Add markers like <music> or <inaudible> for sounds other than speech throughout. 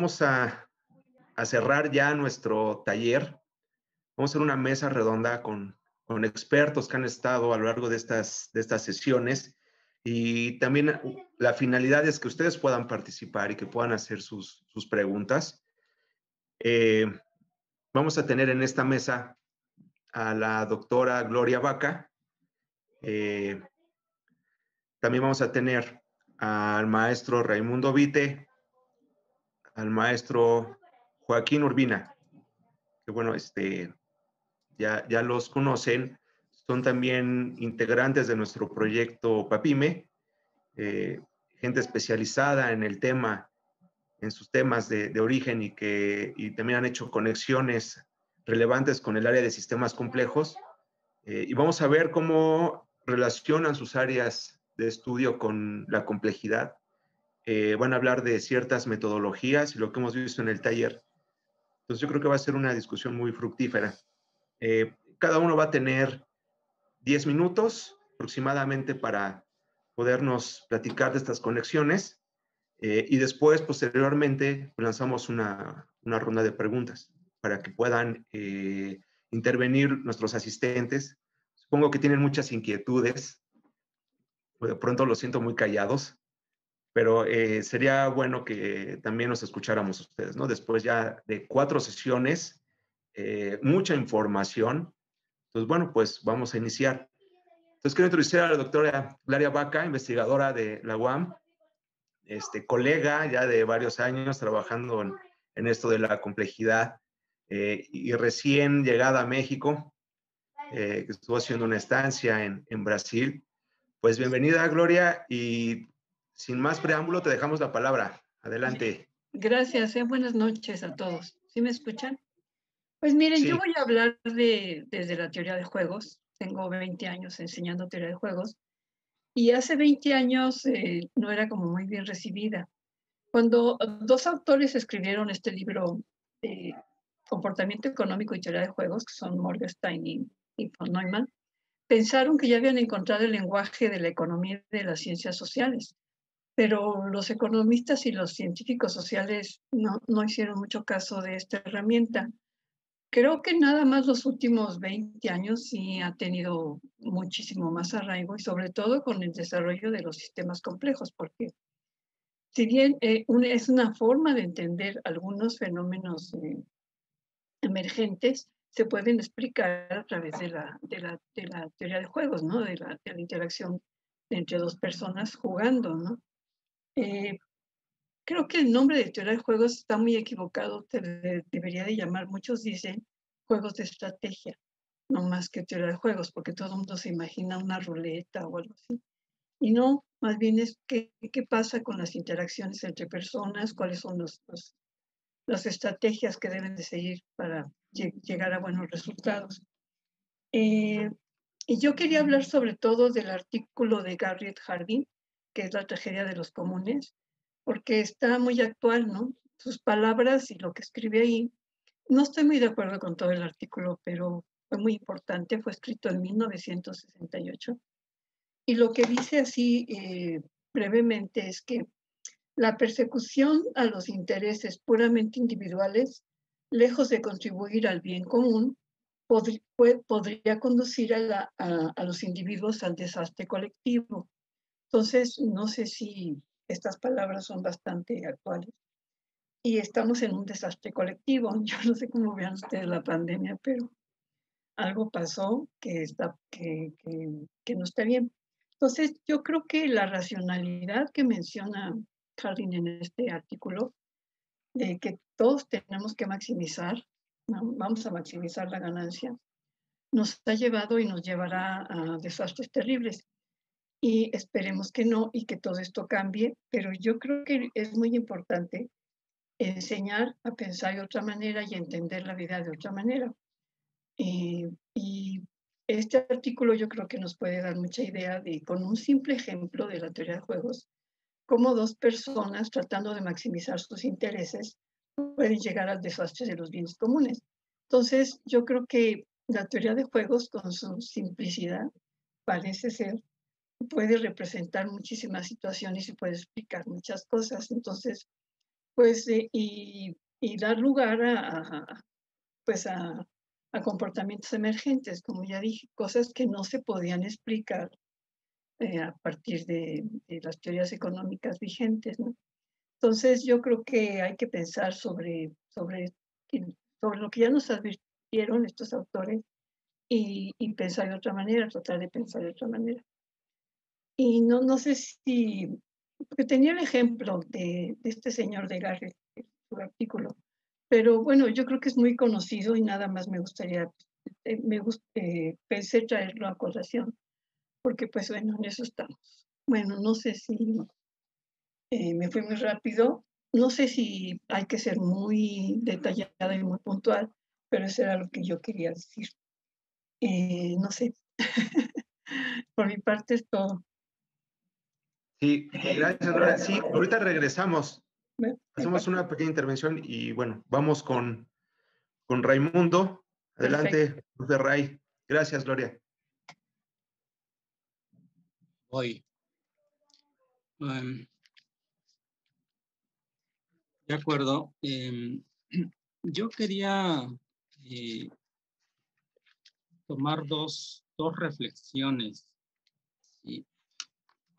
vamos a, cerrar ya nuestro taller. Vamos a hacer una mesa redonda con, expertos que han estado a lo largo de estas, sesiones y también la finalidad es que ustedes puedan participar y que puedan hacer sus, preguntas. Eh, vamos a tener en esta mesa a la doctora Gloria Vaca. Eh, también vamos a tener al maestro Raimundo Vite, al maestro Joaquín Urbina, que bueno, este, ya, ya los conocen, son también integrantes de nuestro proyecto PAPIME, eh, gente especializada en el tema, en sus temas de, origen y que y también han hecho conexiones relevantes con el área de sistemas complejos. Eh, y vamos a ver cómo relacionan sus áreas de estudio con la complejidad eh, van a hablar de ciertas metodologías y lo que hemos visto en el taller. Entonces yo creo que va a ser una discusión muy fructífera. Eh, cada uno va a tener 10 minutos aproximadamente para podernos platicar de estas conexiones eh, y después, posteriormente, lanzamos una, una, ronda de preguntas para que puedan intervenir nuestros asistentes. Supongo que tienen muchas inquietudes. De pronto los siento muy callados pero eh, sería bueno que también nos escucháramos ustedes, ¿no? Después ya de cuatro sesiones, eh, mucha información. Entonces, bueno, pues vamos a iniciar. Entonces, quiero introducir a la doctora Laria Vaca, investigadora de la UAM, este, colega ya de varios años trabajando en, esto de la complejidad eh, y recién llegada a México, que estuvo haciendo una estancia en, en Brasil. Pues bienvenida, Gloria, y sin más preámbulo, te dejamos la palabra. Adelante. Gracias, eh. buenas noches a todos. ¿Sí me escuchan? Pues miren, yo voy a hablar de, desde la teoría de juegos. Tengo 20 años enseñando teoría de juegos y hace 20 años eh, no era como muy bien recibida. Cuando dos autores escribieron este libro de Comportamiento Económico y Teoría de Juegos, que son Morgenstein y, y von Neumann, pensaron que ya habían encontrado el lenguaje de la economía y de las ciencias sociales pero los economistas y los científicos sociales no, no hicieron mucho caso de esta herramienta. Creo que nada más los últimos 20 años sí ha tenido muchísimo más arraigo y sobre todo con el desarrollo de los sistemas complejos, porque si bien eh, es una forma de entender algunos fenómenos eh, emergentes, se pueden explicar a través de la, de la, de la teoría de juegos, ¿no? de, la, de la interacción entre dos personas jugando. ¿no? Eh, creo que el nombre de teoría de juegos está muy equivocado, debería de llamar, muchos dicen juegos de estrategia, no más que teoría de juegos, porque todo el mundo se imagina una ruleta o algo así. Y no, más bien es qué, qué pasa con las interacciones entre personas, cuáles son los, las estrategias que deben de seguir para llegar a buenos resultados. Eh, y yo quería hablar sobre todo del artículo de Garrett Harding, que es la tragedia de los comunes, porque está muy actual, ¿no? Sus palabras y lo que escribe ahí. No estoy muy de acuerdo con todo el artículo, pero fue muy importante, fue escrito en 1968. Y lo que dice así eh, brevemente es que la persecución a los intereses puramente individuales, lejos de contribuir al bien común, podría conducir a, a los individuos al desastre colectivo entonces, no sé si estas palabras son bastante actuales. Y estamos en un desastre colectivo. <laughs> Yo no sé cómo vean ustedes la pandemia, pero algo pasó que, está, que, que, no está bien. Entonces, yo creo que la racionalidad que menciona Harding en este artículo, de que todos tenemos que maximizar, vamos a maximizar la ganancia, nos ha llevado y nos llevará a desastres terribles y esperemos que no y que todo esto cambie, pero yo creo que es muy importante enseñar a pensar de otra manera y entender la vida de otra manera. Y, y este artículo yo creo que nos puede dar mucha idea de, con un simple ejemplo de la teoría de juegos, cómo dos personas tratando de maximizar sus intereses pueden llegar al desastre de los bienes comunes. Entonces, yo creo que la teoría de juegos, con su simplicidad, parece ser puede representar muchísimas situaciones y puede explicar muchas cosas. Entonces, pues, y, dar lugar a, pues a, comportamientos emergentes, como ya dije, cosas que no se podían explicar eh, a partir de, las teorías económicas vigentes, ¿no? Entonces, yo creo que hay que pensar sobre, sobre, sobre lo que ya nos advirtieron estos autores y, y, pensar de otra manera, tratar de pensar de otra manera. Y no, no sé si, porque tenía el ejemplo de, de este señor de Garrett, su artículo, pero bueno, yo creo que es muy conocido y nada más me gustaría, eh, me eh, pensé traerlo a colación, porque pues bueno, en eso estamos. Bueno, no sé si eh, me fui muy rápido. No sé si hay que ser muy detallada y muy puntual, pero eso era lo que yo quería decir. Eh, no sé. <laughs> Por mi parte es todo. Sí, gracias, Sí, ahorita regresamos. Hacemos una pequeña intervención y bueno, vamos con, con Raimundo. Adelante, de Ray. Gracias, Gloria. Voy. Em, de acuerdo. Em, <clears throat> yo quería eh, tomar dos, reflexiones.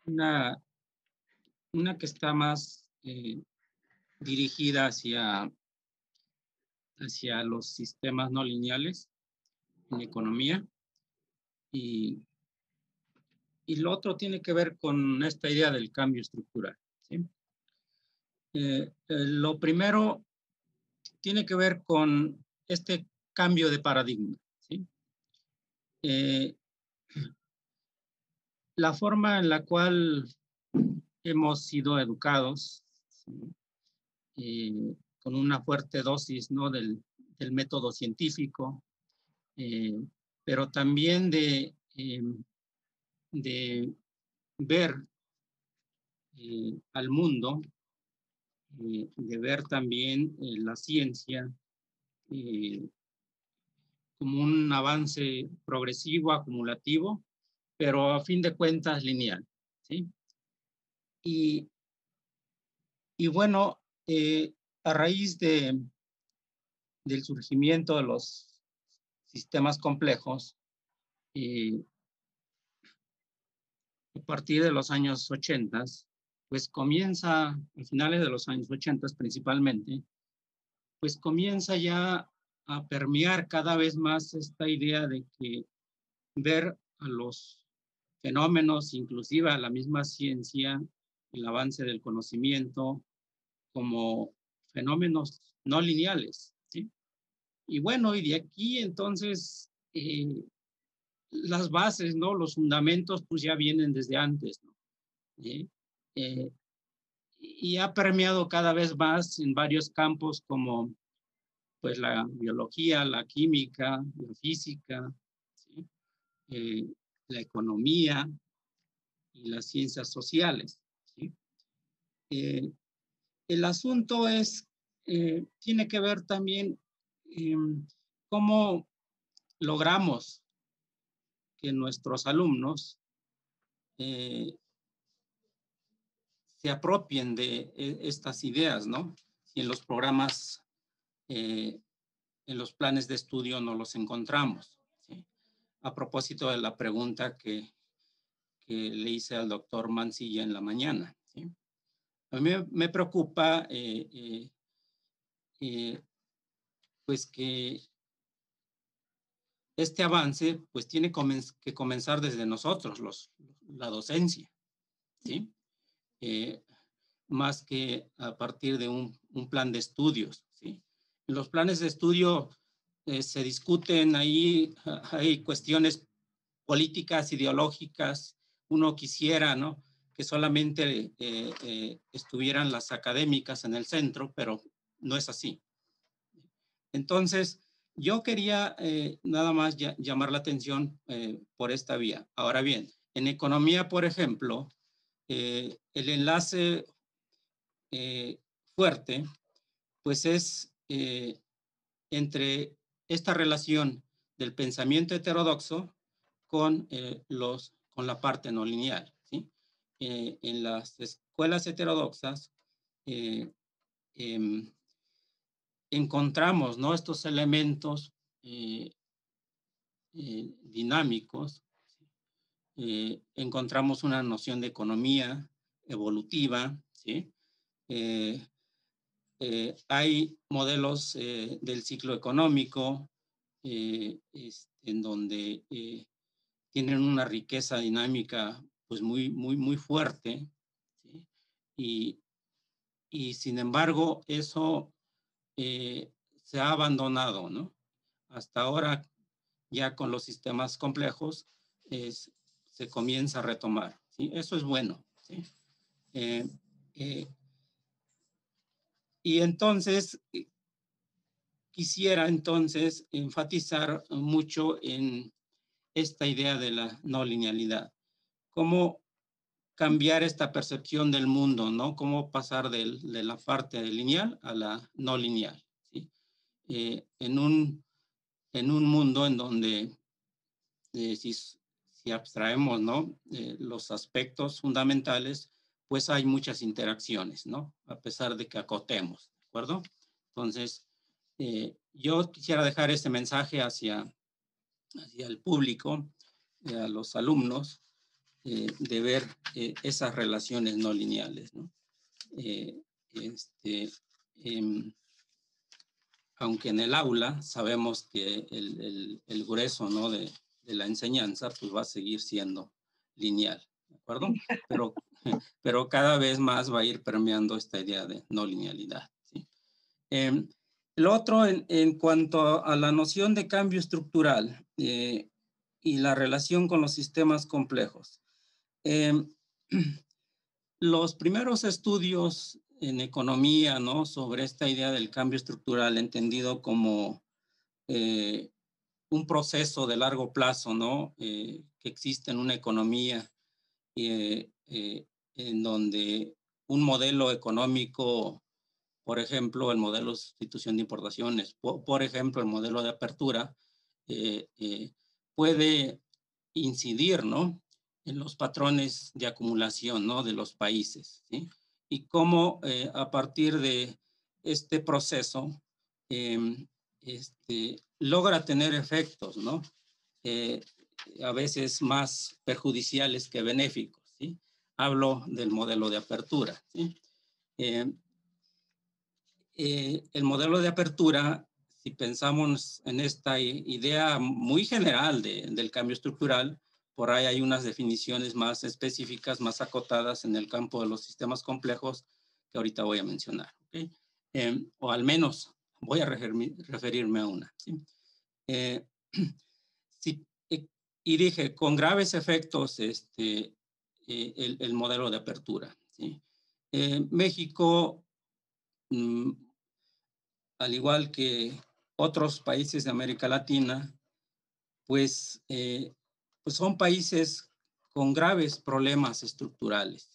Una, una que está más eh, dirigida hacia, hacia los sistemas no lineales en economía y, y lo otro tiene que ver con esta idea del cambio estructural. ¿sí? Eh, eh, lo primero tiene que ver con este cambio de paradigma. ¿sí? La forma en la cual hemos sido educados con una fuerte dosis ¿no? del, método científico, pero también de, de ver al mundo eh, de ver también eh, la ciencia eh, como un avance progresivo, acumulativo, pero a fin de cuentas lineal. ¿sí? Y, y bueno, a raíz de, del surgimiento de los sistemas complejos, a partir de los años 80, pues comienza, a finales de los años 80 principalmente, pues comienza ya a permear cada vez más esta idea de que ver a los fenómenos, inclusive a la misma ciencia, el avance del conocimiento, como fenómenos no lineales. Y bueno, y de aquí entonces eh, las bases, ¿no? Los fundamentos pues ya vienen desde antes, ¿no? Eh, y ha permeado cada vez más en varios campos como pues la biología, la química, la física, eh, la economía y las ciencias sociales. Eh, el asunto es, tiene que ver también em, cómo logramos que nuestros alumnos se apropien de e, estas ideas, ¿no? Y en los programas, eh, en los planes de estudio no los encontramos. A propósito de la pregunta que, le hice al doctor Mancilla en la mañana. A mí me preocupa, eh, eh, pues que este avance pues tiene que comenzar desde nosotros, los, la docencia, ¿sí? Eh, más que a partir de un, plan de estudios. ¿sí? En los planes de estudio eh, se discuten ahí, <laughs> hay cuestiones políticas, ideológicas. Uno quisiera ¿no? Que solamente eh, estuvieran las académicas en el centro, pero no es así. Entonces, yo quería nada más llamar la atención por esta vía. Ahora bien, en economía, por ejemplo, eh, el enlace eh, fuerte, pues es eh, entre esta relación del pensamiento heterodoxo con, los, con la parte no lineal. ¿Sí? en las escuelas heterodoxas, em, encontramos ¿no? estos elementos eh, eh, dinámicos, encontramos una noción de economía evolutiva, hay modelos del ciclo económico este, en donde tienen una riqueza dinámica pues muy, muy, muy fuerte. Y, y, sin embargo, eso eh, se ha abandonado, ¿no? Hasta ahora, ya con los sistemas complejos, es, se comienza a retomar. ¿sí? Eso es bueno. Eh, eh, y entonces, quisiera entonces enfatizar mucho en esta idea de la no linealidad. Cómo cambiar esta percepción del mundo, ¿no? Cómo pasar de la parte lineal a la no lineal, ¿sí? Eh, en, un, mundo en donde, eh, si, si, abstraemos. Eh, los aspectos fundamentales, pues hay muchas interacciones, ¿no? A pesar de que acotemos, ¿de acuerdo? Entonces, yo quisiera dejar este mensaje hacia hacia el público, eh, a los alumnos, eh, de ver eh, esas relaciones no lineales. ¿no? Este, em, aunque en el aula sabemos que el, el, grueso ¿no? de, de, la enseñanza pues va a seguir siendo lineal, ¿de acuerdo? <laughs> Pero, pero cada vez más va a ir permeando esta idea de no linealidad. ¿sí? Em, otro, en, cuanto a la noción de cambio estructural eh, y la relación con los sistemas complejos. Em, <clears throat> los primeros estudios en economía, ¿no? Sobre esta idea del cambio estructural, entendido como eh, un proceso de largo plazo, ¿no? Eh, que existe en una economía en donde un modelo económico por ejemplo, el modelo de sustitución de importaciones, por, ejemplo, el modelo de apertura, eh, eh, puede incidir ¿no? En los patrones de acumulación ¿no? de los países. Y cómo eh, a partir de este proceso em, este, logra tener efectos, ¿no? a veces más perjudiciales que benéficos. ¿sí? Hablo del modelo de apertura. Em, eh, el modelo de apertura, si pensamos en esta idea muy general del cambio estructural, por ahí hay unas definiciones más específicas, más acotadas en el campo de los sistemas complejos que ahorita voy a mencionar. Em, o al menos voy a referirme a una. Eh, <clears throat> eh, y dije, con graves efectos este, el, modelo de apertura. México Mm, al igual que otros países de América Latina, pues, eh, pues son países con graves problemas estructurales.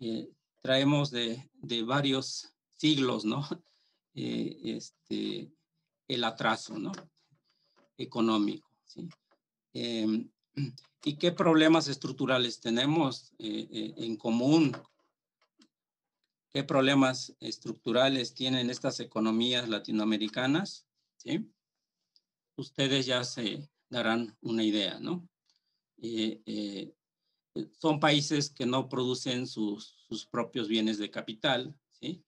Eh, traemos de, varios siglos, ¿no? <laughs> Eh, este, el atraso, ¿no? Económico, em, <clears throat> ¿Y qué problemas estructurales tenemos en común qué problemas estructurales tienen estas economías latinoamericanas, ¿sí? Ustedes ya se darán una idea, ¿no? Eh, eh, son países que no producen sus, propios bienes de capital, ¿sí?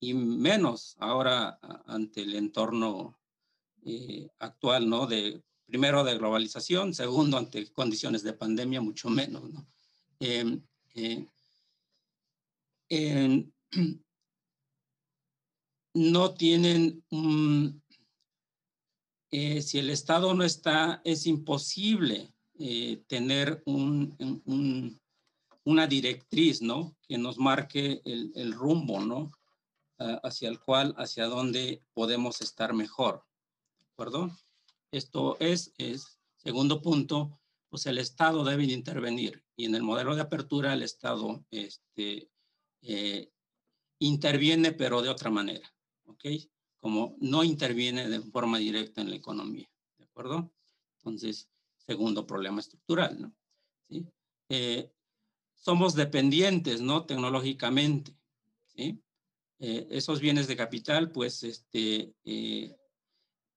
Y menos ahora ante el entorno eh, actual, ¿no? De, primero de globalización, segundo ante condiciones de pandemia, mucho menos, ¿no? Em, <clears throat> no tienen eh, si el Estado no está, es imposible eh, tener un, una directriz, ¿no? Que nos marque el, rumbo, ¿no? hacia el cual, hacia dónde podemos estar mejor, ¿de acuerdo? Esto es, es, segundo punto, pues el Estado debe intervenir y en el modelo de apertura el Estado este, eh, interviene pero de otra manera, ¿ok? Como no interviene de forma directa en la economía, ¿de acuerdo? Entonces, segundo problema estructural, ¿no? Eh, somos dependientes, ¿no? Tecnológicamente, ¿sí? esos bienes de capital, pues, este,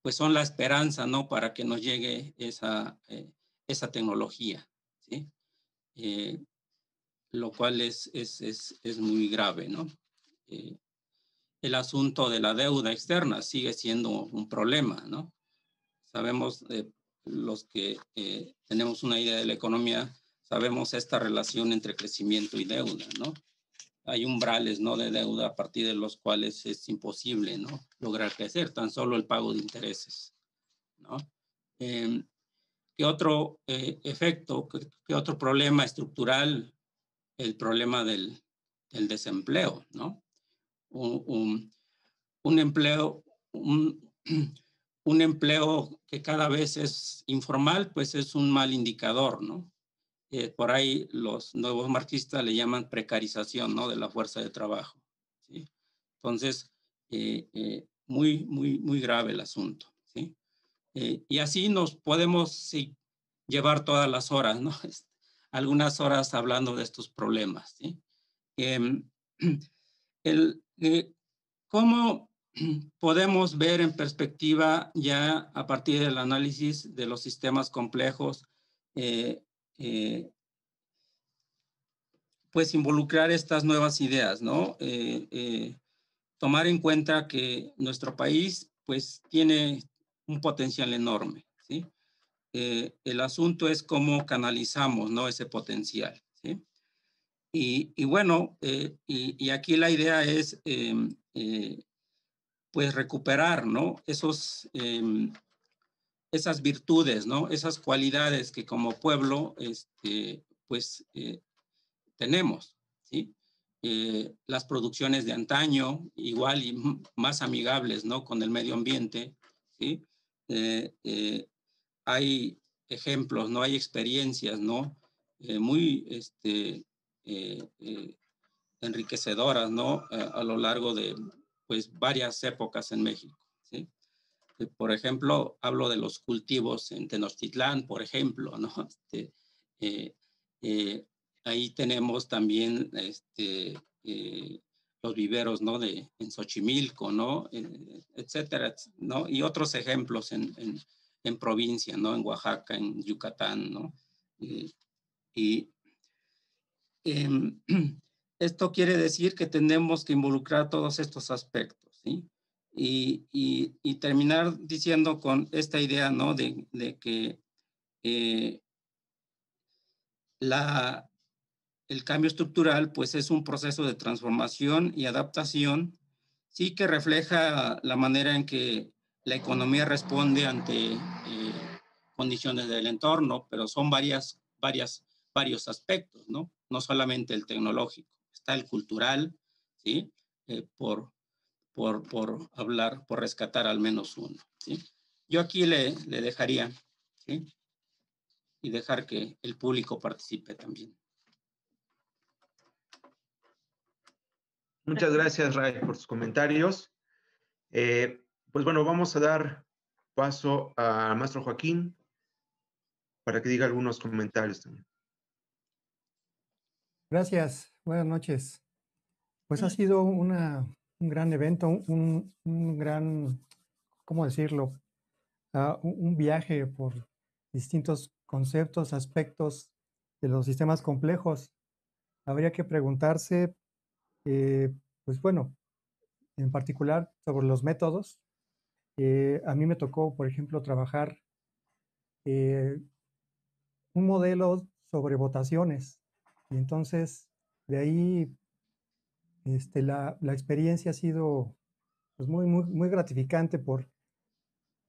pues son la esperanza, ¿no? Para que nos llegue esa, esa tecnología, ¿sí? lo cual es, es, es, es, muy grave, ¿no? El asunto de la deuda externa sigue siendo un problema, ¿no? Sabemos, eh, los que eh, tenemos una idea de la economía, sabemos esta relación entre crecimiento y deuda, ¿no? Hay umbrales, ¿no? De deuda a partir de los cuales es imposible, ¿no? Lograr crecer, tan solo el pago de intereses, ¿no? Em, ¿Qué otro eh, efecto, qué, otro problema estructural? El problema del, del desempleo, ¿no? Un, un, empleo, un, <clears throat> un, empleo que cada vez es informal, pues es un mal indicador, ¿no? Eh, por ahí los nuevos marxistas le llaman precarización, ¿no? De la fuerza de trabajo. Entonces, eh, eh, muy, muy, muy grave el asunto, y así nos podemos llevar todas las horas, ¿no? <laughs> Algunas horas hablando de estos problemas, ¿sí? <clears throat> Eh, ¿Cómo <clears throat> podemos ver en perspectiva ya a partir del análisis de los sistemas complejos, eh, eh, pues involucrar estas nuevas ideas, ¿no? tomar en cuenta que nuestro país pues tiene un potencial enorme, el asunto es cómo canalizamos, ¿no? Ese potencial. Y, bueno, eh, y, aquí la idea es em, eh, pues recuperar, ¿no? Esos, em, esas virtudes, ¿no? Esas cualidades que como pueblo, este, pues eh, tenemos, ¿sí? las producciones de antaño, igual y más amigables, ¿no? Con el medio ambiente, ¿sí? hay ejemplos, ¿no? Hay experiencias, ¿no? muy, este, enriquecedoras, ¿no? a lo largo de, pues, varias épocas en México, ¿sí? Eh, por ejemplo, hablo de los cultivos en Tenochtitlán, por ejemplo, ¿no? <laughs> Este, ahí tenemos también este, los viveros, ¿no? De, en Xochimilco, ¿no? etcétera, ¿no? Y otros ejemplos en, en, en, provincia, ¿no? En Oaxaca, en Yucatán, ¿no? y Em, <clears throat> esto quiere decir que tenemos que involucrar todos estos aspectos, ¿sí? Y, y, terminar diciendo con esta idea, ¿no? De, de que eh, la, el cambio estructural, pues es un proceso de transformación y adaptación, sí que refleja la manera en que la economía responde ante eh, condiciones del entorno, pero son varias, varias, varios aspectos, ¿no? No solamente el tecnológico, está el cultural, ¿sí? Eh, por, por, por, hablar, por rescatar al menos uno, ¿sí? Yo aquí le, le dejaría, ¿sí? Y dejar que el público participe también. Muchas gracias, Ray, por sus comentarios. Eh, pues bueno, vamos a dar paso al maestro Joaquín para que diga algunos comentarios también. Gracias, buenas noches. Pues ha sido una, un gran evento, un, un, gran, ¿cómo decirlo? Uh, un, viaje por distintos conceptos, aspectos de los sistemas complejos. Habría que preguntarse, eh, pues bueno, en particular sobre los métodos. Eh, a mí me tocó, por ejemplo, trabajar eh, un modelo sobre votaciones y entonces, de ahí, este, la, la experiencia ha sido pues, muy, muy, muy gratificante por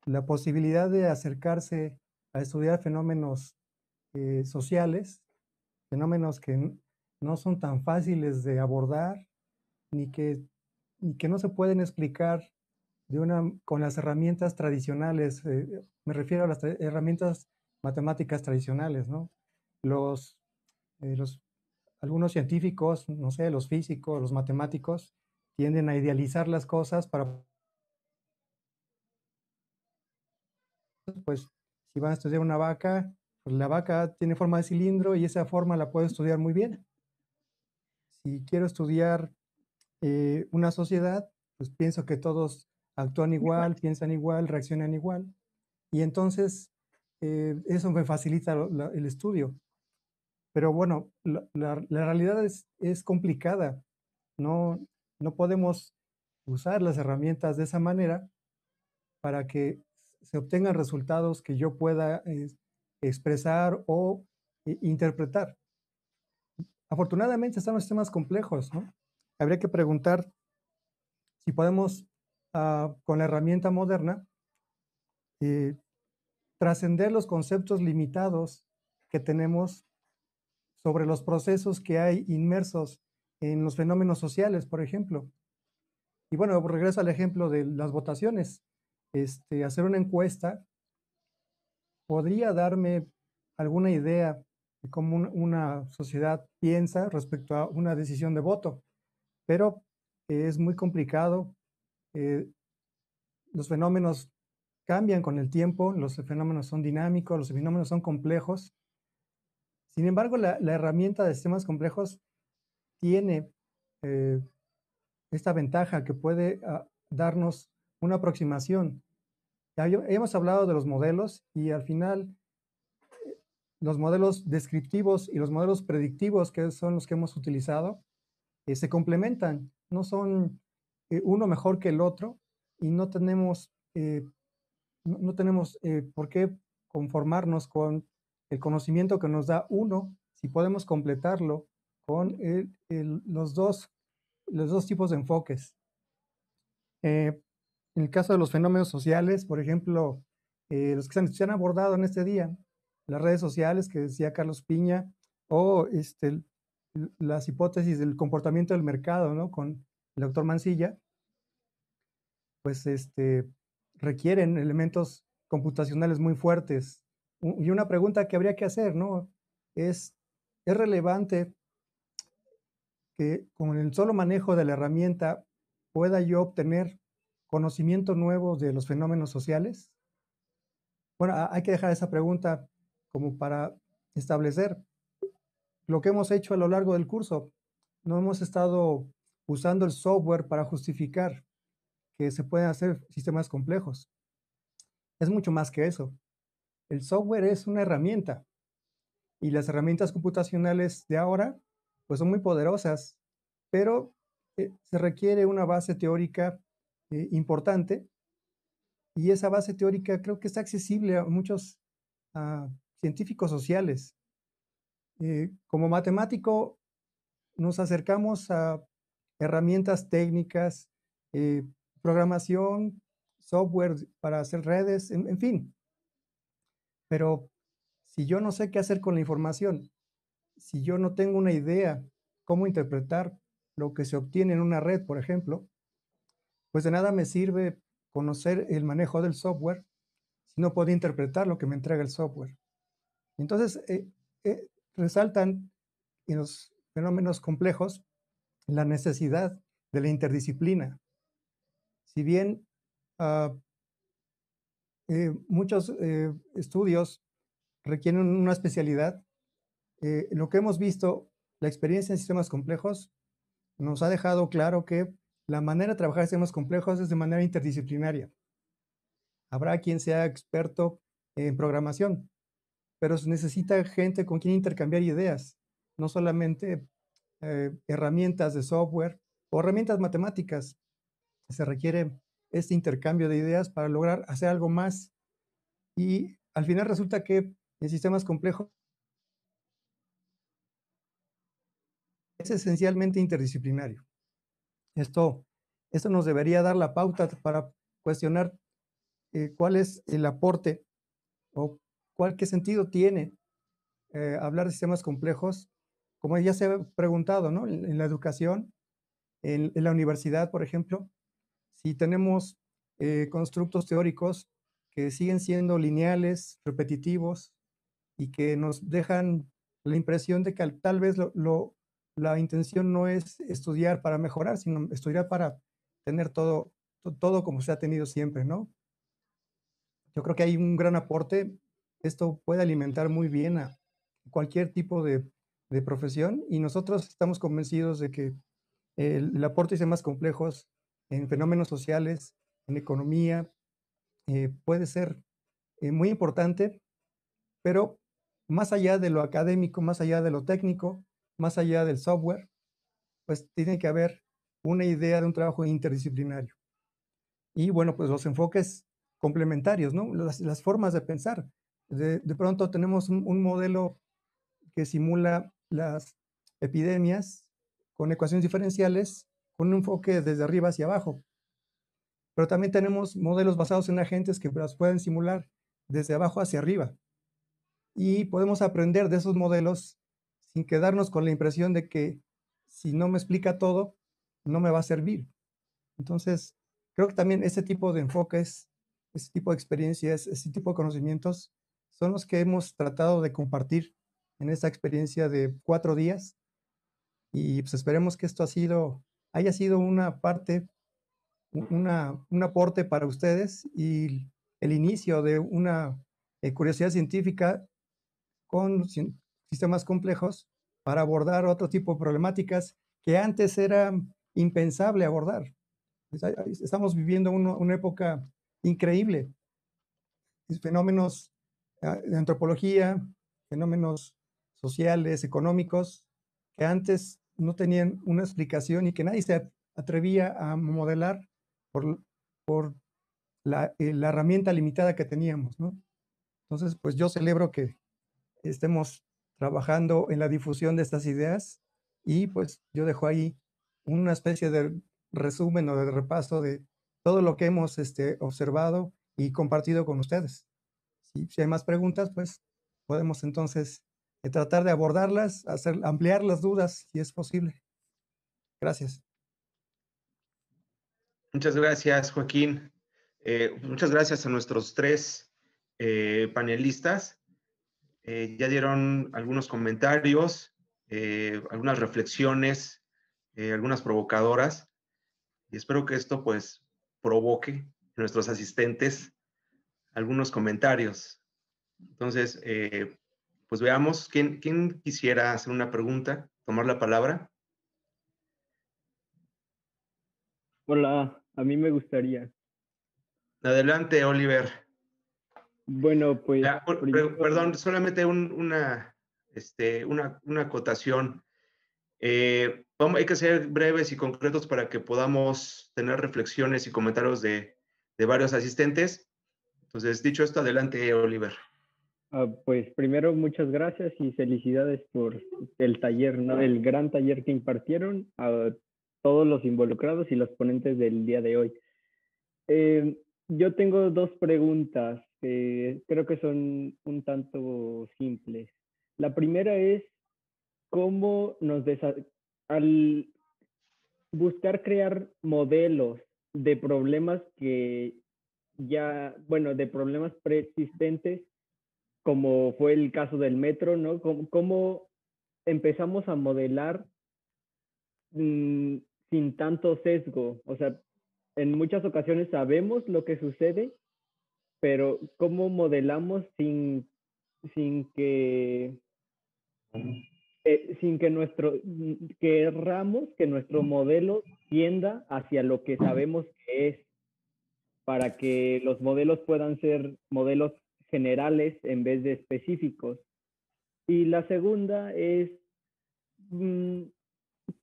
la posibilidad de acercarse a estudiar fenómenos eh, sociales, fenómenos que no son tan fáciles de abordar ni que, ni que no se pueden explicar de una, con las herramientas tradicionales. Eh, me refiero a las herramientas matemáticas tradicionales, ¿no? Los, eh, los algunos científicos, no sé, los físicos, los matemáticos, tienden a idealizar las cosas para, pues, si van a estudiar una vaca, pues la vaca tiene forma de cilindro y esa forma la puedo estudiar muy bien. Si quiero estudiar eh, una sociedad, pues pienso que todos actúan igual, piensan igual, reaccionan igual, y entonces eh, eso me facilita el estudio. Pero bueno, la, realidad es, es, complicada. No, no podemos usar las herramientas de esa manera para que se obtengan resultados que yo pueda expresar o interpretar. Afortunadamente están los sistemas complejos, ¿no? Habría que preguntar si podemos, ah, con la herramienta moderna, eh, trascender los conceptos limitados que tenemos sobre los procesos que hay inmersos en los fenómenos sociales, por ejemplo. Y bueno, regreso al ejemplo de las votaciones. Este, hacer una encuesta podría darme alguna idea de cómo una sociedad piensa respecto a una decisión de voto, pero es muy complicado. Eh, los fenómenos cambian con el tiempo, los fenómenos son dinámicos, los fenómenos son complejos. Sin embargo, la, herramienta de sistemas complejos tiene eh, esta ventaja que puede ah, darnos una aproximación. Hemos hablado de los modelos y al final los modelos descriptivos y los modelos predictivos, que son los que hemos utilizado, eh, se complementan, no son eh, uno mejor que el otro y no tenemos, eh, no, tenemos por qué conformarnos con el conocimiento que nos da uno si podemos completarlo con los, dos, los dos tipos de enfoques. en el caso de los fenómenos sociales, por ejemplo, los que se han abordado en este día, las redes sociales que decía Carlos Piña, o este, las hipótesis del comportamiento del mercado, ¿no? Con el doctor Mancilla, pues este, requieren elementos computacionales muy fuertes. Y una pregunta que habría que hacer, ¿no? Es, ¿es relevante que con el solo manejo de la herramienta pueda yo obtener conocimiento nuevo de los fenómenos sociales? Bueno, hay que dejar esa pregunta como para establecer lo que hemos hecho a lo largo del curso. No hemos estado usando el software para justificar que se pueden hacer sistemas complejos. Es mucho más que eso. El software es una herramienta y las herramientas computacionales de ahora pues son muy poderosas, pero eh, se requiere una base teórica eh, importante y esa base teórica creo que está accesible a muchos científicos sociales. Eh, como matemático, nos acercamos a herramientas técnicas, programación, software para hacer redes, en, fin. Pero si yo no sé qué hacer con la información, si yo no tengo una idea cómo interpretar lo que se obtiene en una red, por ejemplo, pues de nada me sirve conocer el manejo del software si no puedo interpretar lo que me entrega el software. Entonces, eh, eh, resaltan en los fenómenos complejos la necesidad de la interdisciplina. Si bien ah, eh, muchos estudios requieren una especialidad, lo que hemos visto, la experiencia en sistemas complejos nos ha dejado claro que la manera de trabajar en sistemas complejos es de manera interdisciplinaria. Habrá quien sea experto en programación, pero se necesita gente con quien intercambiar ideas, no solamente eh, herramientas de software o herramientas matemáticas. Se requiere este intercambio de ideas para lograr hacer algo más. Y al final resulta que en sistemas complejos es esencialmente interdisciplinario. Esto, esto nos debería dar la pauta para cuestionar eh, cuál es el aporte o ¿Cuál, ¿Qué sentido tiene eh, hablar de sistemas complejos? Como ya se ha preguntado, ¿no? En, la educación, en, la universidad, por ejemplo, si tenemos eh, constructos teóricos que siguen siendo lineales, repetitivos y que nos dejan la impresión de que tal vez lo, la intención no es estudiar para mejorar, sino estudiar para tener todo, todo como se ha tenido siempre, ¿no? Yo creo que hay un gran aporte esto puede alimentar muy bien a cualquier tipo de, profesión y nosotros estamos convencidos de que el, aporte de sistemas complejos en fenómenos sociales, en economía, eh, puede ser eh, muy importante, pero más allá de lo académico, más allá de lo técnico, más allá del software, pues tiene que haber una idea de un trabajo interdisciplinario. Y bueno, pues los enfoques complementarios, ¿no? Las, formas de pensar. De, pronto tenemos un, modelo que simula las epidemias con ecuaciones diferenciales, con un enfoque desde arriba hacia abajo. Pero también tenemos modelos basados en agentes que las pueden simular desde abajo hacia arriba. Y podemos aprender de esos modelos sin quedarnos con la impresión de que si no me explica todo, no me va a servir. Entonces, creo que también ese tipo de enfoques, ese tipo de experiencias, ese tipo de conocimientos son los que hemos tratado de compartir en esta experiencia de cuatro días. Y pues esperemos que esto ha sido, haya sido una parte, una, un aporte para ustedes y el inicio de una eh, curiosidad científica con sistemas complejos para abordar otro tipo de problemáticas que antes era impensable abordar. Estamos viviendo una época increíble. Fenómenos ah, de antropología, fenómenos sociales, económicos, que antes no tenían una explicación y que nadie se atrevía a modelar por, por la, eh, la, herramienta limitada que teníamos. Entonces, pues yo celebro que estemos trabajando en la difusión de estas ideas y pues yo dejo ahí una especie de resumen o de repaso de todo lo que hemos este, observado y compartido con ustedes. Si, si hay más preguntas, pues podemos entonces eh, tratar de abordarlas, hacer, ampliar las dudas si es posible. Gracias. Muchas gracias, Joaquín. Eh, muchas gracias a nuestros tres eh, panelistas. ya dieron algunos comentarios, algunas reflexiones, algunas provocadoras. Y espero que esto pues provoque en nuestros asistentes algunos comentarios. Entonces, pues veamos, ¿quién, ¿quién quisiera hacer una pregunta, tomar la palabra? Hola, a mí me gustaría. Adelante, Oliver. Bueno, pues... Perdón, solamente una, este, una, una acotación. Eh, hay que ser breves y concretos para que podamos tener reflexiones y comentarios de, de varios asistentes. Entonces, dicho esto, adelante, Oliver. Ah, pues primero muchas gracias y felicidades por el taller, ¿no? el gran taller que impartieron a todos los involucrados y los ponentes del día de hoy. Eh, yo tengo dos preguntas creo que son un tanto simples. La primera es cómo nos al buscar crear modelos de problemas que ya, bueno, de problemas preexistentes como fue el caso del metro, ¿no? ¿Cómo, empezamos a modelar mm, sin tanto sesgo? O sea, en muchas ocasiones sabemos lo que sucede, pero ¿cómo modelamos sin, sin que eh, sin que nuestro querramos que nuestro modelo tienda hacia lo que sabemos que es para que los modelos puedan ser modelos generales en vez de específicos. Y la segunda es, mm,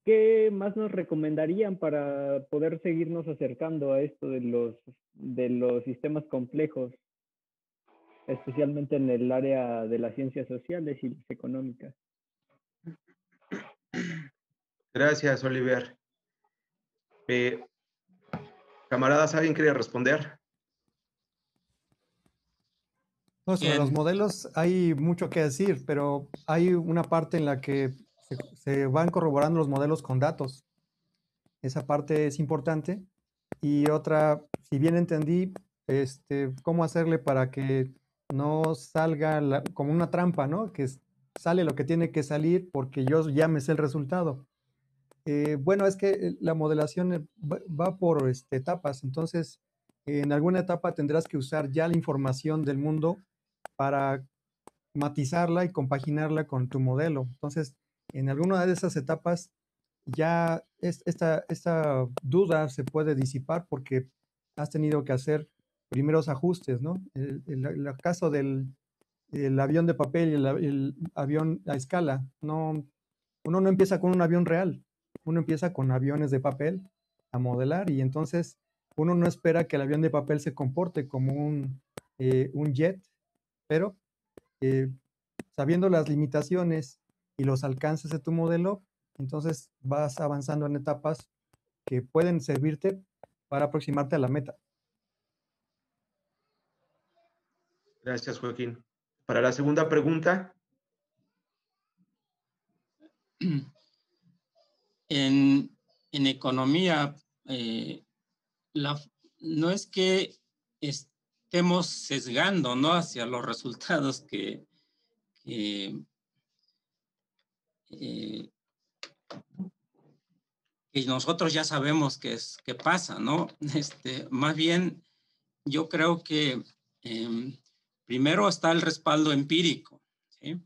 ¿qué más nos recomendarían para poder seguirnos acercando a esto de los, de los sistemas complejos, especialmente en el área de las ciencias sociales y económicas? Gracias, Oliver. Eh, camaradas, ¿alguien quiere responder? Sobre los modelos hay mucho que decir, pero hay una parte en la que se, van corroborando los modelos con datos. Esa parte es importante. Y otra, si bien entendí, este, cómo hacerle para que no salga como una trampa, ¿no? Que sale lo que tiene que salir porque yo ya me sé el resultado. Eh, bueno, es que la modelación va, por este, etapas, entonces en alguna etapa tendrás que usar ya la información del mundo para matizarla y compaginarla con tu modelo. Entonces, en alguna de esas etapas ya esta, duda se puede disipar porque has tenido que hacer primeros ajustes, ¿no? El, caso del el avión de papel y el, avión a escala, no, uno no empieza con un avión real, uno empieza con aviones de papel a modelar y entonces uno no espera que el avión de papel se comporte como un, eh, un jet, pero eh, sabiendo las limitaciones y los alcances de tu modelo, entonces vas avanzando en etapas que pueden servirte para aproximarte a la meta. Gracias, Joaquín. Para la segunda pregunta. En, economía, eh, no es que estemos sesgando ¿no? hacia los resultados que, que, eh, nosotros ya sabemos que, es, que pasa, ¿no? <laughs> Este, más bien, yo creo que em, primero está el respaldo empírico, ¿sí?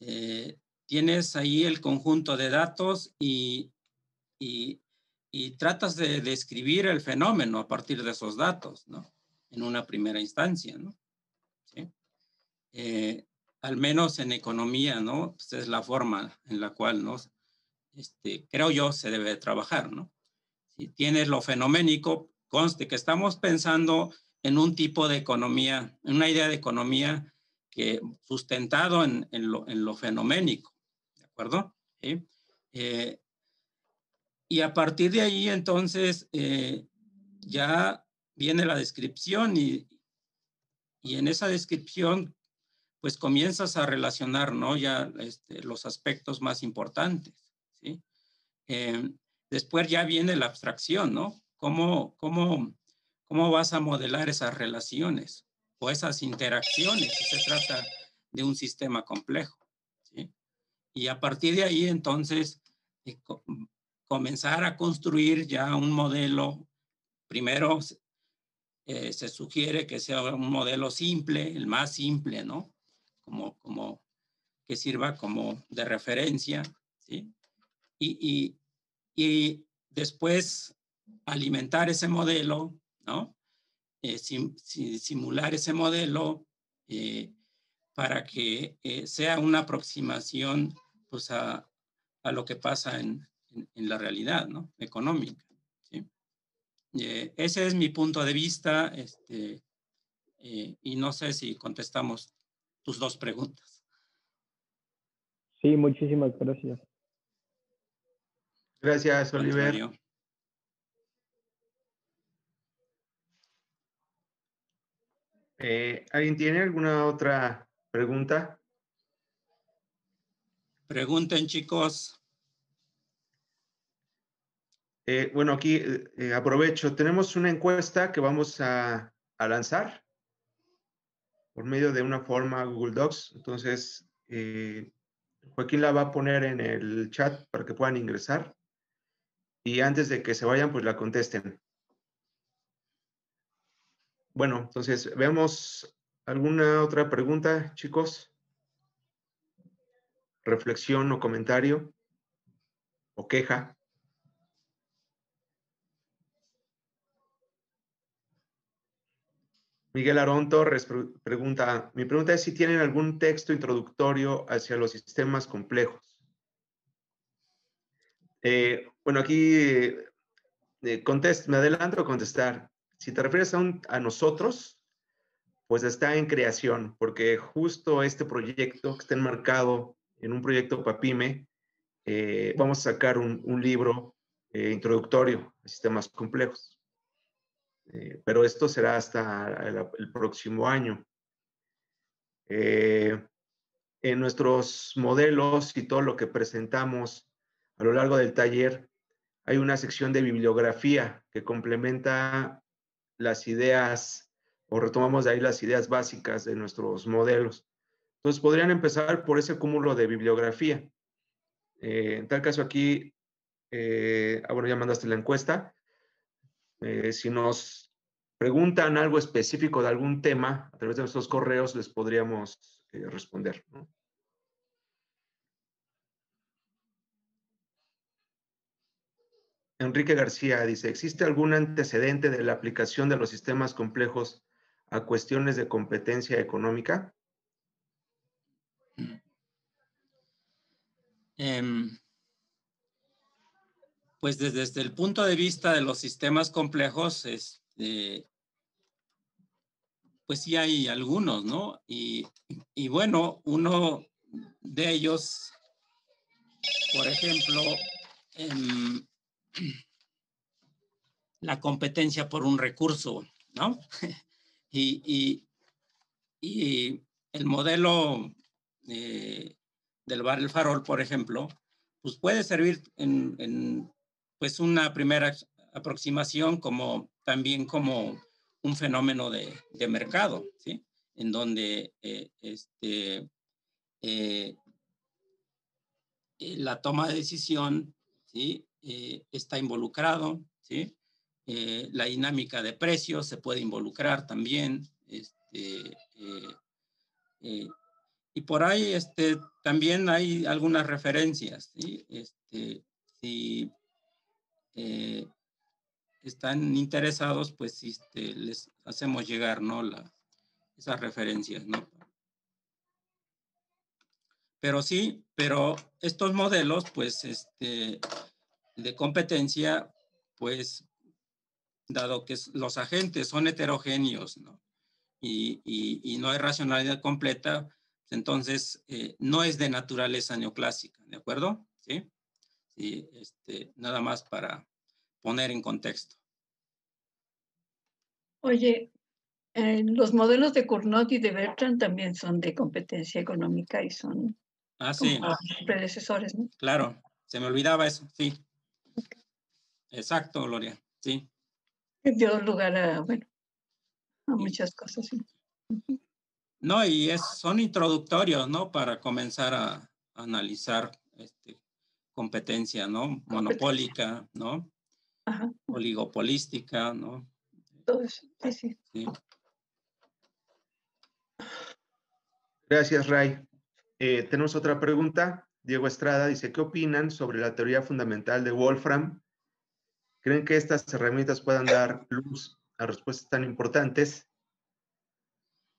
Eh, tienes ahí el conjunto de datos y, y, tratas de describir el fenómeno a partir de esos datos, ¿no? En una primera instancia, ¿no? ¿Sí? Eh, al menos en economía, ¿no? Pues es la forma en la cual, ¿no? Este, creo yo, se debe trabajar, ¿no? Si tienes lo fenoménico, conste que estamos pensando en un tipo de economía, en una idea de economía que sustentado en, en, lo, en lo, fenoménico, ¿de acuerdo? Eh, y a partir de ahí, entonces, eh, ya viene la descripción y, y en esa descripción pues comienzas a relacionar, ¿no? Ya este, los aspectos más importantes, ¿sí? Em, después ya viene la abstracción, ¿no? ¿Cómo, cómo, ¿Cómo vas a modelar esas relaciones o esas interacciones si se trata de un sistema complejo? ¿sí? Y a partir de ahí, entonces, eh, comenzar a construir ya un modelo, primero eh, se sugiere que sea un modelo simple, el más simple, ¿no? como, como que sirva como de referencia, ¿sí? Y, y, después alimentar ese modelo, ¿no? Eh, simular ese modelo eh, para que sea una aproximación pues, a, a lo que pasa en, en, la realidad ¿no? económica. ¿Sí? ese es mi punto de vista este, y no sé si contestamos tus dos preguntas. Sí, muchísimas gracias. Gracias, Oliver. Eh, ¿Alguien tiene alguna otra pregunta? Pregunten, chicos. Eh, bueno, aquí eh, aprovecho. Tenemos una encuesta que vamos a lanzar por medio de una forma Google Docs. Entonces, eh, Joaquín la va a poner en el chat para que puedan ingresar. Y antes de que se vayan, pues la contesten. Bueno, entonces, veamos alguna otra pregunta, chicos. Reflexión o comentario o queja. Miguel Arón Torres pregunta, mi pregunta es si tienen algún texto introductorio hacia los sistemas complejos. Eh, bueno, aquí eh, me adelanto a contestar. Si te refieres a, nosotros, pues está en creación, porque justo este proyecto que está enmarcado en un proyecto PAPIME, eh, vamos a sacar un, un libro introductorio a sistemas complejos. Eh, pero esto será hasta el, próximo año. Eh, en nuestros modelos y todo lo que presentamos a lo largo del taller, hay una sección de bibliografía que complementa las ideas o retomamos de ahí las ideas básicas de nuestros modelos. Entonces, podrían empezar por ese cúmulo de bibliografía. Eh, en tal caso aquí, ah, bueno, ya mandaste la encuesta. Eh, si nos preguntan algo específico de algún tema, a través de nuestros correos les podríamos eh, responder. Enrique García dice, ¿existe algún antecedente de la aplicación de los sistemas complejos a cuestiones de competencia económica? Em, pues desde, el punto de vista de los sistemas complejos, este, pues sí hay algunos, ¿no? Y, bueno, uno de ellos, por ejemplo, em, <clears throat> la competencia por un recurso, ¿no? <laughs> y, el modelo eh, del bar El Farol, por ejemplo, pues puede servir en, pues una primera aproximación como también como un fenómeno de, mercado, ¿sí? En donde eh, este, eh, la toma de decisión, ¿sí? está involucrado, ¿sí? Eh, la dinámica de precios se puede involucrar también. Este, eh, eh, y por ahí este, también hay algunas referencias. ¿sí? Este, si están interesados, pues este, les hacemos llegar ¿no? Esas referencias. ¿no? Pero sí, pero estos modelos, pues, este, de competencia, pues dado que los agentes son heterogéneos ¿no? Y, no hay racionalidad completa, entonces eh, no es de naturaleza neoclásica, ¿de acuerdo? Sí, sí este, nada más para poner en contexto. Oye, eh, los modelos de Cournot y de Bertrand también son de competencia económica y son ah, sí. predecesores, ¿no? Claro, se me olvidaba eso, sí. Exacto, Gloria, sí dio lugar a, bueno, a muchas cosas. No, y es, son introductorios, ¿no? Para comenzar a, analizar este, competencia, ¿no? Monopólica, ¿no? Oligopolística, ¿no? Todo eso, sí, sí. Gracias, Ray. Eh, tenemos otra pregunta. Diego Estrada dice, ¿qué opinan sobre la teoría fundamental de Wolfram ¿Creen que estas herramientas puedan dar luz a respuestas tan importantes?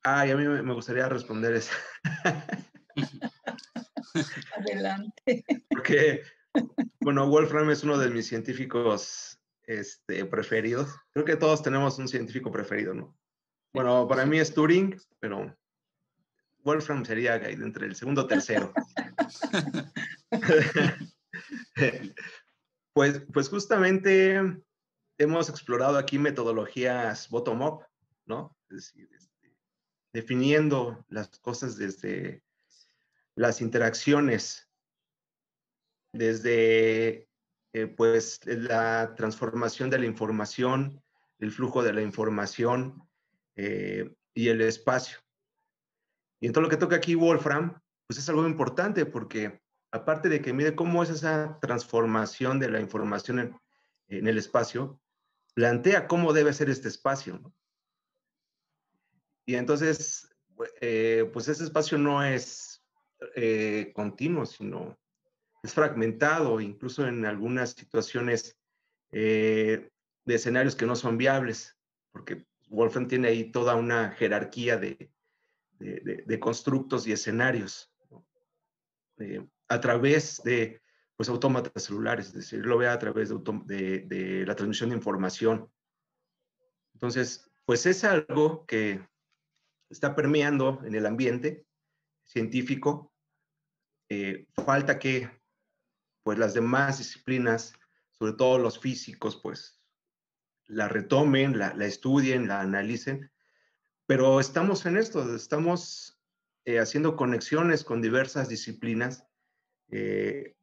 Ay, a mí me gustaría responder eso. <laughs> <laughs> Adelante. Porque, bueno, Wolfram es uno de mis científicos este, preferidos. Creo que todos tenemos un científico preferido, ¿no? Bueno, para mí es Turing, pero Wolfram sería entre el segundo y tercero. <laughs> Pues, pues justamente hemos explorado aquí metodologías bottom-up, ¿no? Es decir, este, definiendo las cosas desde las interacciones, desde eh, pues la transformación de la información, el flujo de la información eh, y el espacio. Y en todo lo que toca aquí Wolfram, pues es algo importante porque aparte de que mide cómo es esa transformación de la información en, el espacio, plantea cómo debe ser este espacio. Y entonces, eh, pues ese espacio no es eh, continuo, sino es fragmentado, incluso en algunas situaciones eh, de escenarios que no son viables, porque Wolfram tiene ahí toda una jerarquía de, constructos y escenarios a través de pues, autómatas celulares, es decir, lo vea a través de, de, la transmisión de información. Entonces, pues es algo que está permeando en el ambiente científico. Eh, falta que pues las demás disciplinas, sobre todo los físicos, pues la retomen, la, estudien, la analicen, pero estamos en esto, estamos eh, haciendo conexiones con diversas disciplinas eh,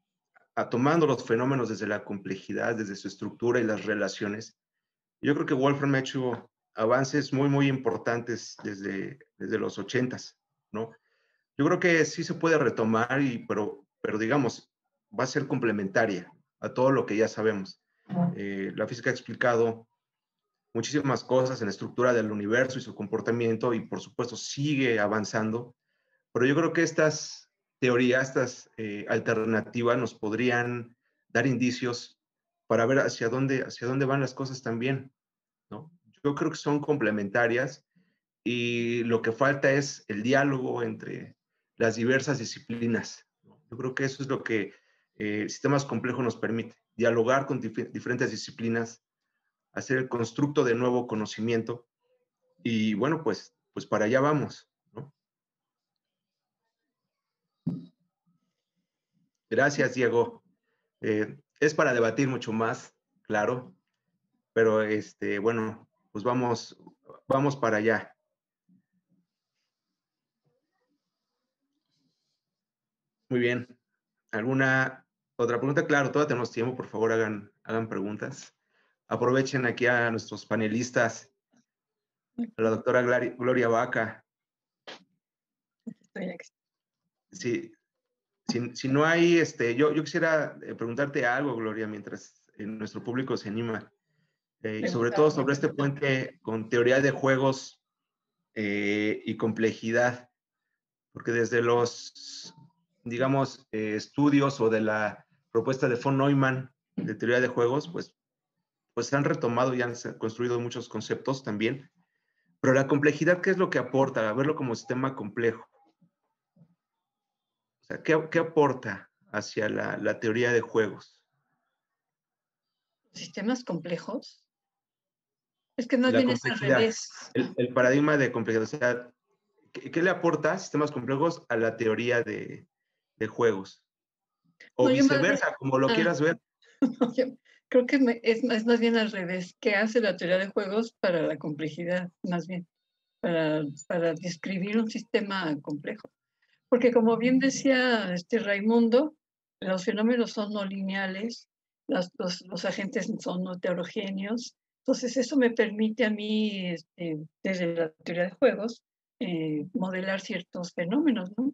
a tomando los fenómenos desde la complejidad, desde su estructura y las relaciones. Yo creo que Wolfram ha hecho avances muy, muy importantes desde, desde los ochentas, ¿no? Yo creo que sí se puede retomar, y, pero, pero digamos, va a ser complementaria a todo lo que ya sabemos. Eh, la física ha explicado muchísimas cosas en la estructura del universo y su comportamiento y por supuesto sigue avanzando, pero yo creo que estas teoría, estas eh, alternativas nos podrían dar indicios para ver hacia dónde, hacia dónde van las cosas también, ¿no? Yo creo que son complementarias y lo que falta es el diálogo entre las diversas disciplinas. Yo creo que eso es lo que eh, sistemas complejos nos permite, dialogar con diferentes disciplinas, hacer el constructo de nuevo conocimiento y bueno, pues, pues para allá vamos. Gracias, Diego. Eh, es para debatir mucho más, claro, pero este, bueno, pues vamos, vamos para allá. Muy bien. ¿Alguna otra pregunta? Claro, todavía tenemos tiempo, por favor hagan, hagan preguntas. Aprovechen aquí a nuestros panelistas, a la doctora Gloria Vaca. Sí, si, no hay, este, yo, yo quisiera eh, preguntarte algo, Gloria, mientras eh, nuestro público se anima, eh, y sobre todo sobre este puente con teoría de juegos y complejidad, porque desde los, digamos, estudios o de la propuesta de von Neumann de teoría de juegos, pues, pues se han retomado y han construido muchos conceptos también, pero la complejidad, ¿qué es lo que aporta? A verlo como sistema complejo. ¿qué, aporta hacia la, teoría de juegos? ¿Sistemas complejos? Es que no bien es al revés. El, paradigma de complejidad. O sea, ¿qué, le aporta sistemas complejos a la teoría de, juegos? O viceversa, como lo ah. quieras ver. <laughs> creo que es, más bien al revés. ¿Qué hace la teoría de juegos para la complejidad? Más bien, para, para describir un sistema complejo. Porque como bien decía este Raimundo, los fenómenos son no lineales, los, los, agentes son no heterogéneos. Entonces eso me permite a mí, este, desde la teoría de juegos, eh, modelar ciertos fenómenos, ¿no?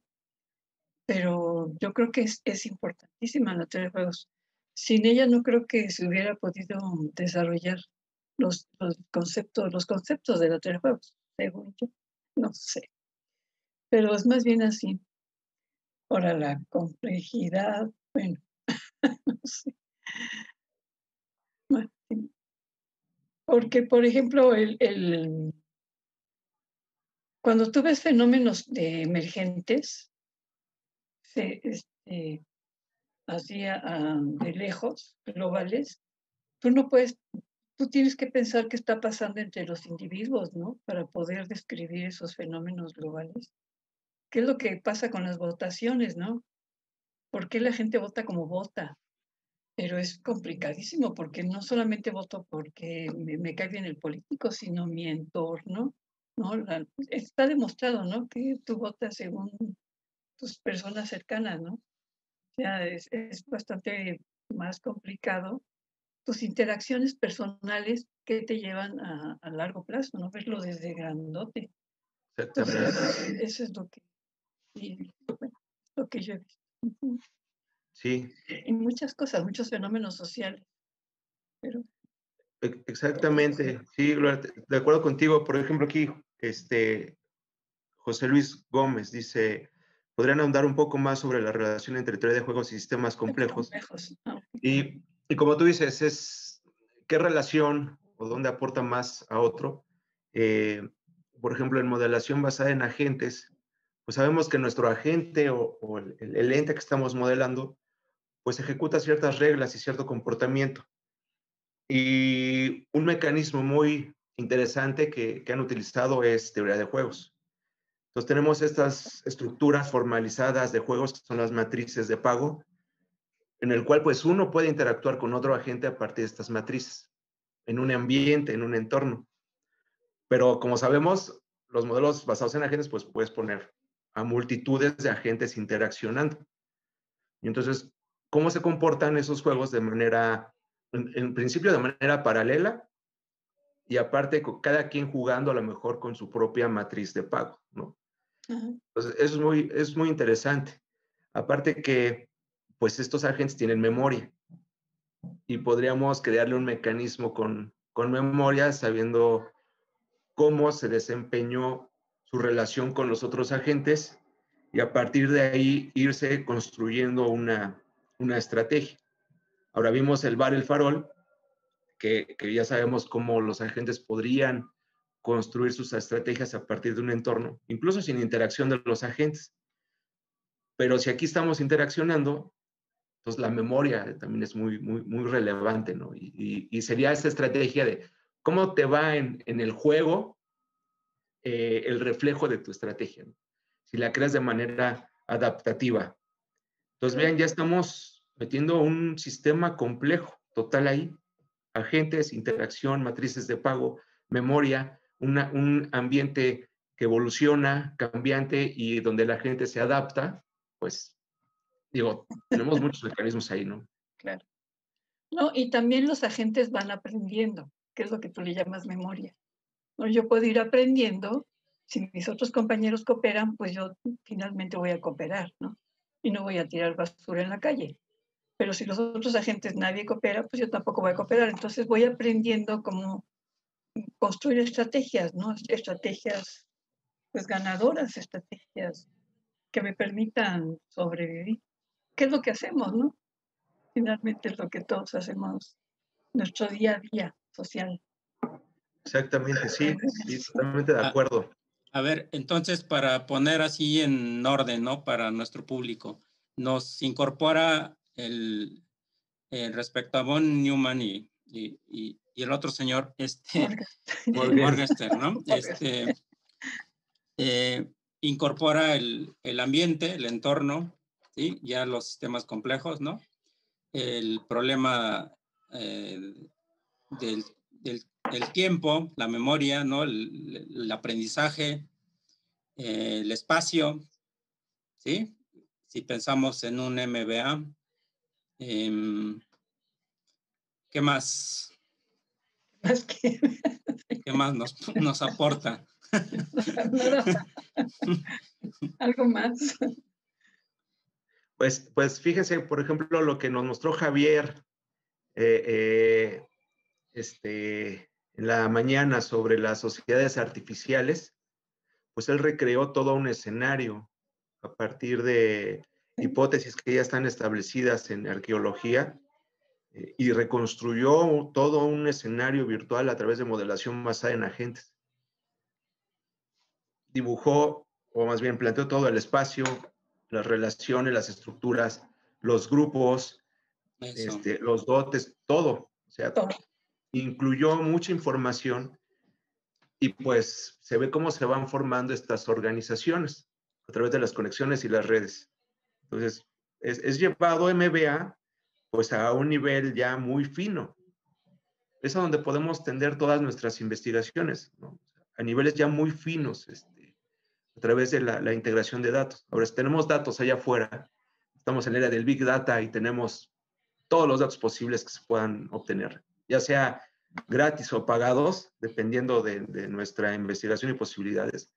Pero yo creo que es, es importantísima la teoría. Sin ella no creo que se hubiera podido desarrollar los, los conceptos, los conceptos de la teoría según yo. No sé pero es más bien así. Ahora la complejidad, bueno, <laughs> no sé. Porque, por ejemplo, el, cuando tú ves fenómenos emergentes, este, así de lejos, globales, tú no puedes, tú tienes que pensar qué está pasando entre los individuos, ¿no? Para poder describir esos fenómenos globales. ¿Qué es lo que pasa con las votaciones, no? ¿Por qué la gente vota como vota? Pero es complicadísimo porque no solamente voto porque me, cae bien el político, sino mi entorno, ¿no? está demostrado, ¿no? Que tú votas según tus personas cercanas, ¿no? O sea, es, bastante más complicado tus interacciones personales que te llevan a, largo plazo, ¿no? Verlo desde grandote. eso es lo que y lo que yo he visto. Sí. En muchas cosas, muchos fenómenos sociales. Pero, Exactamente, sí, de acuerdo contigo. Por ejemplo, aquí, este, José Luis Gómez dice, ¿podrían ahondar un poco más sobre la relación entre teoría de juegos y sistemas complejos? Ah, y, y, como tú dices, es qué relación o dónde aporta más a otro. Eh, por ejemplo, en modelación basada en agentes, pues sabemos que nuestro agente o, el, ente que estamos modelando, pues ejecuta ciertas reglas y cierto comportamiento. Y un mecanismo muy interesante que, han utilizado es teoría de juegos. Entonces tenemos estas estructuras formalizadas de juegos que son las matrices de pago, en el cual pues uno puede interactuar con otro agente a partir de estas matrices, en un ambiente, en un entorno. Pero como sabemos, los modelos basados en agentes, pues puedes poner a multitudes de agentes interaccionando. Y entonces, ¿cómo se comportan esos juegos de manera, en, principio de manera paralela? Y aparte, cada quien jugando a lo mejor con su propia matriz de pago. Entonces, es muy, es muy interesante. Aparte que, pues estos agentes tienen memoria y podríamos crearle un mecanismo con, con memoria sabiendo cómo se desempeñó su relación con los otros agentes y a partir de ahí irse construyendo una, una estrategia. Ahora vimos el bar El Farol, que, que ya sabemos cómo los agentes podrían construir sus estrategias a partir de un entorno, incluso sin interacción de los agentes. Pero si aquí estamos interaccionando, entonces la memoria también es muy, muy, relevante, ¿no? Y, sería esta estrategia de cómo te va en, el juego eh, el reflejo de tu estrategia, si la creas de manera adaptativa. Entonces, vean, ya estamos metiendo un sistema complejo total ahí. Agentes, interacción, matrices de pago, memoria, un ambiente que evoluciona, cambiante y donde la gente se adapta, pues digo, <laughs> tenemos muchos mecanismos ahí, ¿no? Claro. No, y también los agentes van aprendiendo, que es lo que tú le llamas memoria. ¿No? Yo puedo ir aprendiendo, si mis otros compañeros cooperan, pues yo finalmente voy a cooperar, ¿no? Y no voy a tirar basura en la calle. Pero si los otros agentes nadie coopera, pues yo tampoco voy a cooperar. Entonces voy aprendiendo cómo construir estrategias, ¿no? Estrategias pues ganadoras, estrategias que me permitan sobrevivir. ¿Qué es lo que hacemos, no? Finalmente es lo que todos hacemos nuestro día a día social. Exactamente, sí, sí, <laughs> totalmente de ah, acuerdo. A, ver, entonces para poner así en orden, ¿no? Para nuestro público, nos incorpora el, respecto a Von Newman y, y, y el otro señor, este, Morgenstern, <laughs> ¿no? <laughs> Este, eh, incorpora el, el, ambiente, el entorno, ¿sí? Ya los sistemas complejos, ¿no? El problema eh, del, del, tiempo, la memoria, ¿no? El, el aprendizaje, eh, el espacio, ¿sí? Si pensamos en un MBA, em, ¿qué más? ¿Qué más nos, nos aporta? Algo más. Pues, pues fíjese, por ejemplo, lo que nos mostró Javier eh, eh, este, en la mañana sobre las sociedades artificiales, pues él recreó todo un escenario a partir de hipótesis que ya están establecidas en arqueología eh, y reconstruyó todo un escenario virtual a través de modelación basada en agentes. Dibujó, o más bien planteó todo el espacio, las relaciones, las estructuras, los grupos, este, los dotes, todo. O sea, incluyó mucha información y pues se ve cómo se van formando estas organizaciones a través de las conexiones y las redes. Entonces, es, es llevado MBA pues a un nivel ya muy fino. Es a donde podemos tender todas nuestras investigaciones, a niveles ya muy finos, este, a través de la, integración de datos. Ahora, si tenemos datos allá afuera, estamos en la era del Big Data y tenemos todos los datos posibles que se puedan obtener, ya sea gratis o pagados, dependiendo de, nuestra investigación y posibilidades,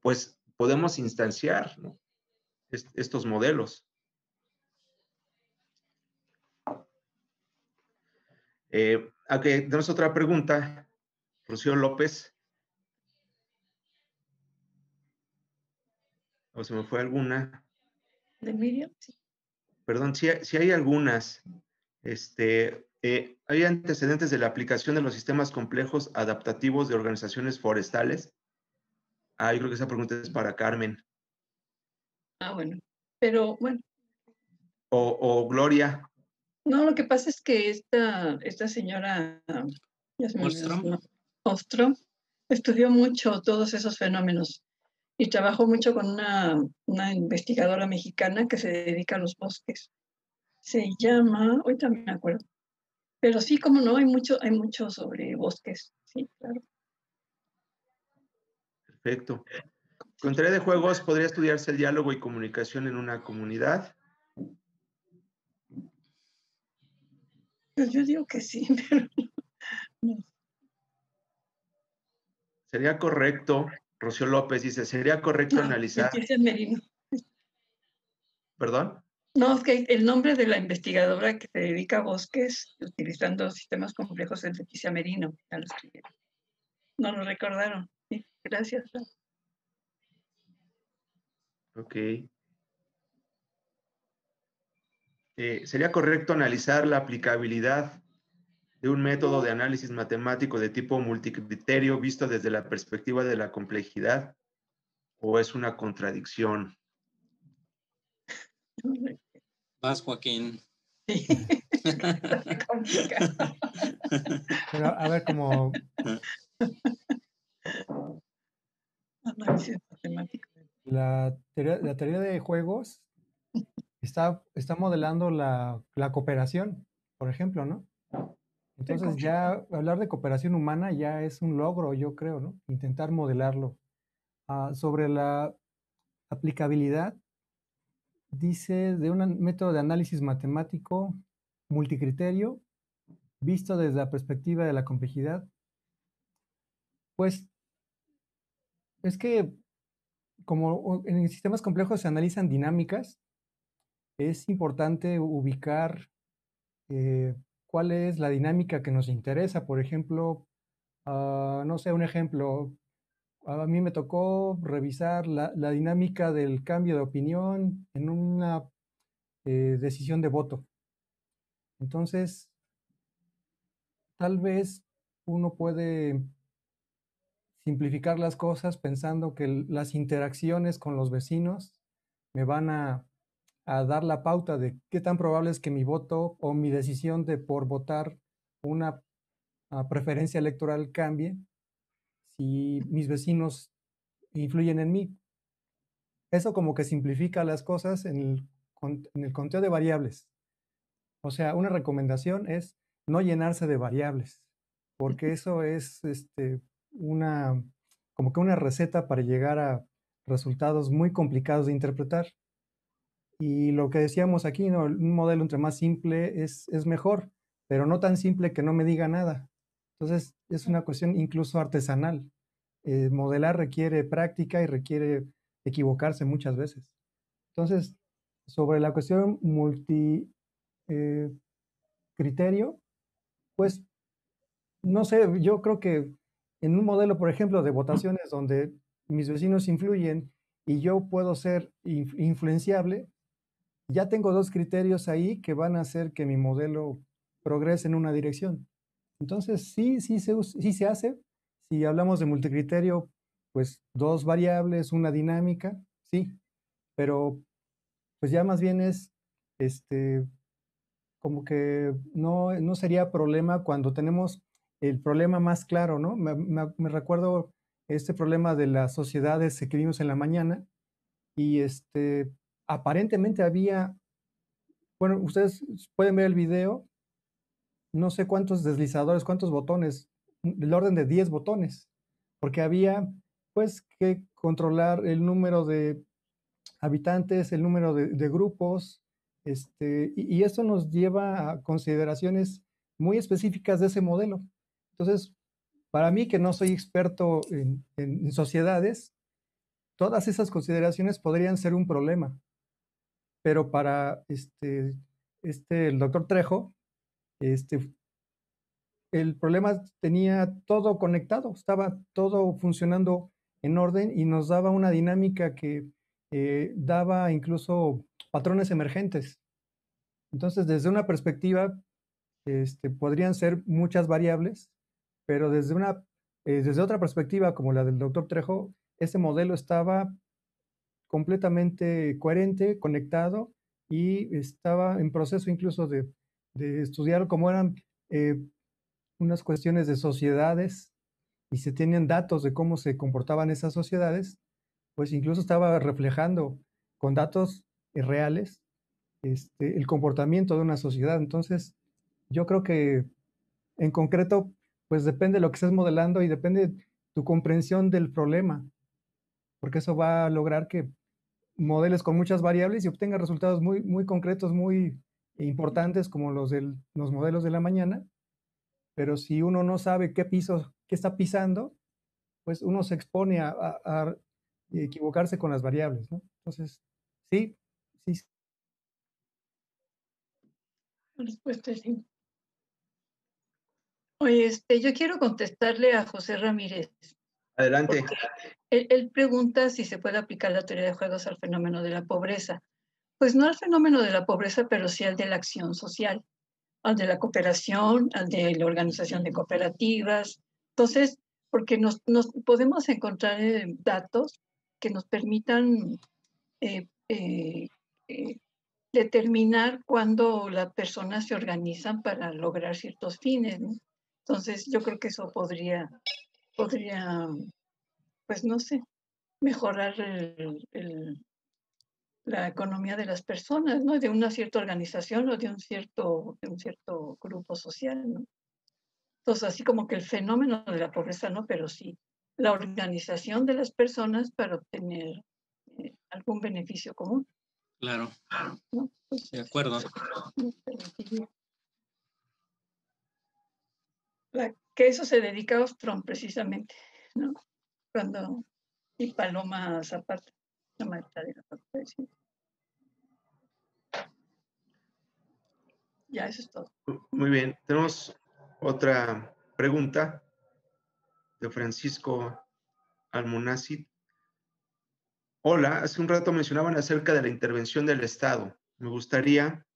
pues podemos instanciar estos modelos. Eh, aquí tenemos otra pregunta. Rocío López. ¿O se me fue alguna? ¿De Miriam? Sí. Perdón, si, hay algunas. Este, eh, ¿Hay antecedentes de la aplicación de los sistemas complejos adaptativos de organizaciones forestales? Ah, yo creo que esa pregunta es para Carmen. Ah, bueno. Pero bueno. O, o Gloria. No, lo que pasa es que esta, esta señora Ostrom. estudió mucho todos esos fenómenos y trabajó mucho con una, una, investigadora mexicana que se dedica a los bosques. Se llama, hoy también me acuerdo, pero sí, como no, hay mucho, hay mucho sobre bosques, sí, claro. Perfecto. Con de juegos podría estudiarse el diálogo y comunicación en una comunidad. Pues yo digo que sí, <laughs> pero Sería correcto, Rocío López dice, sería correcto analizar. ¿Perdón? No, es que el nombre de la investigadora que se dedica a bosques utilizando sistemas complejos es Leticia Merino. Ya lo escribieron. No lo recordaron. Sí, gracias. Ok. Eh, ¿sería correcto analizar la aplicabilidad de un método de análisis matemático de tipo multicriterio visto desde la perspectiva de la complejidad o es una contradicción? Vas, Joaquín. <laughs> Pero a ver, como... La teoría, la teoría de juegos está, está modelando la, la cooperación, por ejemplo, ¿no? Entonces ya hablar de cooperación humana ya es un logro, yo creo, ¿no? Intentar modelarlo. Ah, sobre la aplicabilidad, dice de un método de análisis matemático multicriterio visto desde la perspectiva de la complejidad. Pues es que como en sistemas complejos se analizan dinámicas, es importante ubicar eh, cuál es la dinámica que nos interesa. Por ejemplo, ah, no sé, un ejemplo, a mí me tocó revisar la, dinámica del cambio de opinión en una eh, decisión de voto. Entonces, tal vez uno puede simplificar las cosas pensando que las interacciones con los vecinos me van a a dar la pauta de qué tan probable es que mi voto o mi decisión de por votar una ah, preferencia electoral cambie si mis vecinos influyen en mí. Eso como que simplifica las cosas en el, en el conteo de variables. O sea, una recomendación es no llenarse de variables, porque eso es este, una, como que una receta para llegar a resultados muy complicados de interpretar. Y lo que decíamos aquí, ¿no? un modelo entre más simple es, es mejor, pero no tan simple que no me diga nada. Entonces, es una cuestión incluso artesanal. Eh, modelar requiere práctica y requiere equivocarse muchas veces. Entonces, sobre la cuestión multi eh, pues, no sé, yo creo que en un modelo, por ejemplo, de votaciones donde mis vecinos influyen y yo puedo ser influenciable, ya tengo dos criterios ahí que van a hacer que mi modelo progrese en una dirección. Entonces, sí, sí se, sí se hace. Si hablamos de multicriterio, pues dos variables, una dinámica, sí, pero pues ya más bien es, este, como que no, no sería problema cuando tenemos el problema más claro, ¿no? Me, me recuerdo este problema de las sociedades que vimos en la mañana y este, aparentemente había, bueno, ustedes pueden ver el video, no sé cuántos deslizadores, cuántos botones, del orden de 10 botones, porque había pues que controlar el número de habitantes, el número de, grupos, este, y, esto nos lleva a consideraciones muy específicas de ese modelo. Entonces, para mí que no soy experto en sociedades, todas esas consideraciones podrían ser un problema pero para este, este, el doctor Trejo, este, el problema tenía todo conectado, estaba todo funcionando en orden y nos daba una dinámica que eh, daba incluso patrones emergentes. Entonces, desde una perspectiva, este, podrían ser muchas variables, pero desde, una, eh, desde otra perspectiva, como la del doctor Trejo, ese modelo estaba completamente coherente, conectado y estaba en proceso incluso de, estudiar cómo eran eh, unas cuestiones de sociedades y se tenían datos de cómo se comportaban esas sociedades, pues incluso estaba reflejando con datos reales este, el comportamiento de una sociedad. Entonces, yo creo que en concreto, pues depende de lo que estés modelando y depende tu comprensión del problema, porque eso va a lograr que modelos con muchas variables y obtenga resultados muy, muy concretos, muy importantes como los de los modelos de la mañana. Pero si uno no sabe qué piso, qué está pisando, pues uno se expone a, equivocarse con las variables. Entonces, sí, sí. La respuesta es sí. Oye, este, yo quiero contestarle a José Ramírez. Adelante. Él, pregunta si se puede aplicar la teoría de juegos al fenómeno de la pobreza. pues no al fenómeno de la pobreza, pero sí al de la acción social, al de la cooperación, al de la organización de cooperativas. Entonces, porque nos, podemos encontrar eh, datos que nos permitan eh, eh, determinar cuándo las personas se organizan para lograr ciertos fines. Entonces, yo creo que eso podría, podría pues no sé, mejorar la economía de las personas, ¿no? De una cierta organización o de un cierto, de un cierto grupo social, ¿no? Entonces, así como que el fenómeno de la pobreza, ¿no? Pero sí, la organización de las personas para obtener eh, algún beneficio común. Claro, claro. Pues, de acuerdo. Que eso se dedica a Ostrom precisamente, ¿no? Cuando y Paloma Zapata, la maestra de la facultad Ya, eso es todo. Muy bien, tenemos otra pregunta de Francisco Almonacid. Hola, hace un rato mencionaban acerca de la intervención del Estado. Me gustaría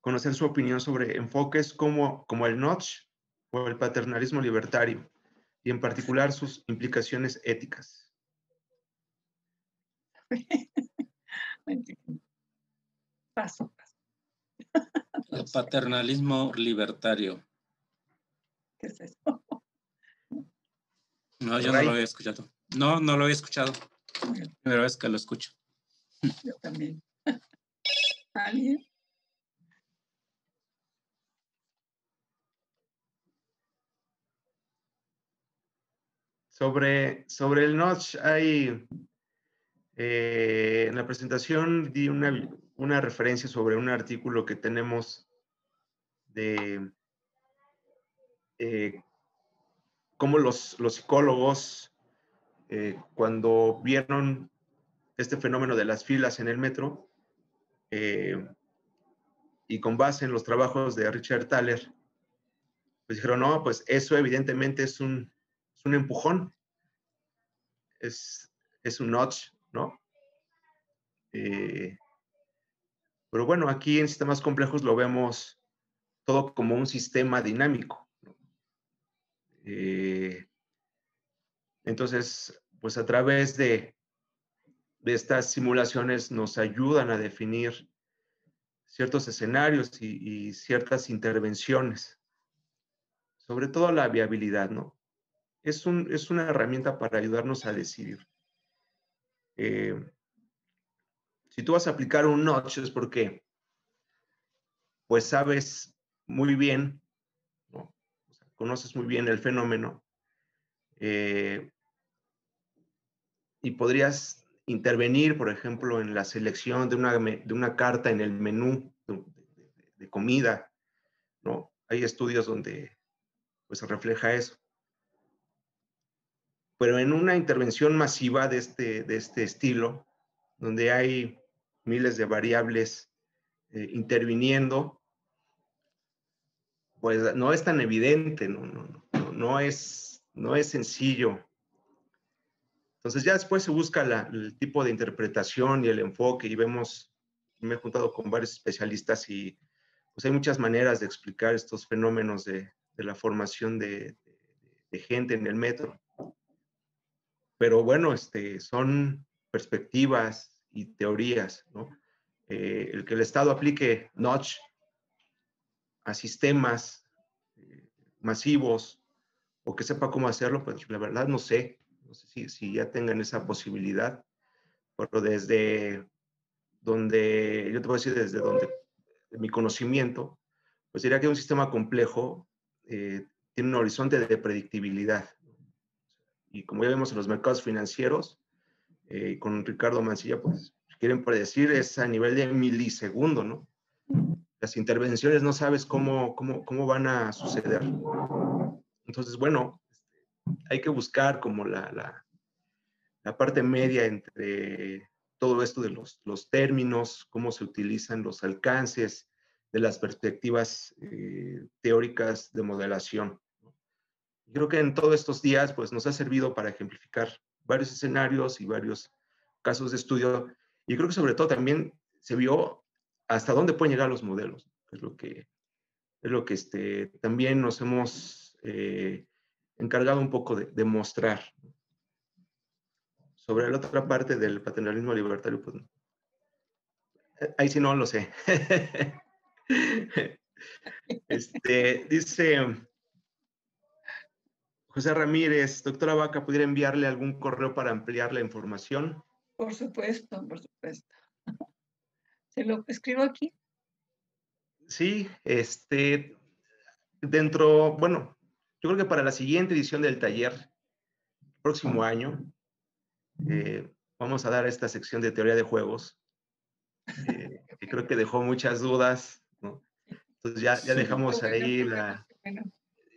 conocer su opinión sobre enfoques como, como el NOTCH o el paternalismo libertario y en particular sus implicaciones éticas. <laughs> paso, paso. El paternalismo libertario. ¿Qué es eso? <laughs> No, yo no lo había escuchado. No, no lo había escuchado. Primera vez que lo escucho. Yo también. <laughs> ¿Alguien? Sobre, sobre el notch hay, eh, en la presentación di una, una, referencia sobre un artículo que tenemos de eh, cómo los, los psicólogos, eh, cuando vieron este fenómeno de las filas en el metro, y con base en los trabajos de Richard Thaler, pues dijeron, no, pues eso evidentemente es un, un empujón, es, un notch, ¿no? Eh, pero bueno, aquí en sistemas complejos lo vemos todo como un sistema dinámico. Eh, entonces, pues a través de, de, estas simulaciones nos ayudan a definir ciertos escenarios y ciertas intervenciones, sobre todo la viabilidad, ¿no? Es, una herramienta para ayudarnos a decidir. Eh, si tú vas a aplicar un notch es porque pues sabes muy bien, conoces muy bien el fenómeno eh, y podrías intervenir, por ejemplo, en la selección de una, de una carta en el menú de, de comida, ¿no? Hay estudios donde pues se refleja eso pero en una intervención masiva de este, de este estilo, donde hay miles de variables eh, interviniendo, pues no es tan evidente, no, no, no, no, es, no es sencillo. Entonces ya después se busca el tipo de interpretación y el enfoque y vemos, me he juntado con varios especialistas y pues hay muchas maneras de explicar estos fenómenos de, de la formación de, de gente en el metro pero bueno, este, son perspectivas y teorías, ¿no? Eh, el que el Estado aplique notch a sistemas eh, masivos o que sepa cómo hacerlo, pues la verdad no sé, no sé si, si ya tengan esa posibilidad, pero desde donde, yo te voy a decir desde donde mi conocimiento, pues diría que un sistema complejo eh, tiene un horizonte de predictibilidad, y como ya vemos en los mercados financieros, eh, con Ricardo Mancilla, pues quieren predecir es a nivel de milisegundo, ¿no? Las intervenciones no sabes cómo, cómo, cómo van a suceder. Entonces, bueno, hay que buscar como la, la, parte media entre todo esto de los, los términos, cómo se utilizan los alcances de las perspectivas eh, teóricas de modelación creo que en todos estos días pues nos ha servido para ejemplificar varios escenarios y varios casos de estudio y creo que sobre todo también se vio hasta dónde pueden llegar los modelos. Es lo que, es lo que este, también nos hemos eh, encargado un poco de, de, mostrar. Sobre la otra parte del paternalismo libertario, pues ahí sí no lo sé. <laughs> este, dice José Ramírez, doctora Vaca, ¿pudiera enviarle algún correo para ampliar la información? Por supuesto, por supuesto. <laughs> ¿Se lo escribo aquí? Sí, este, dentro, bueno, yo creo que para la siguiente edición del taller, próximo año, eh, vamos a dar esta sección de teoría de juegos, eh, que creo que dejó muchas dudas, ¿no? Entonces ya, ya dejamos ahí la...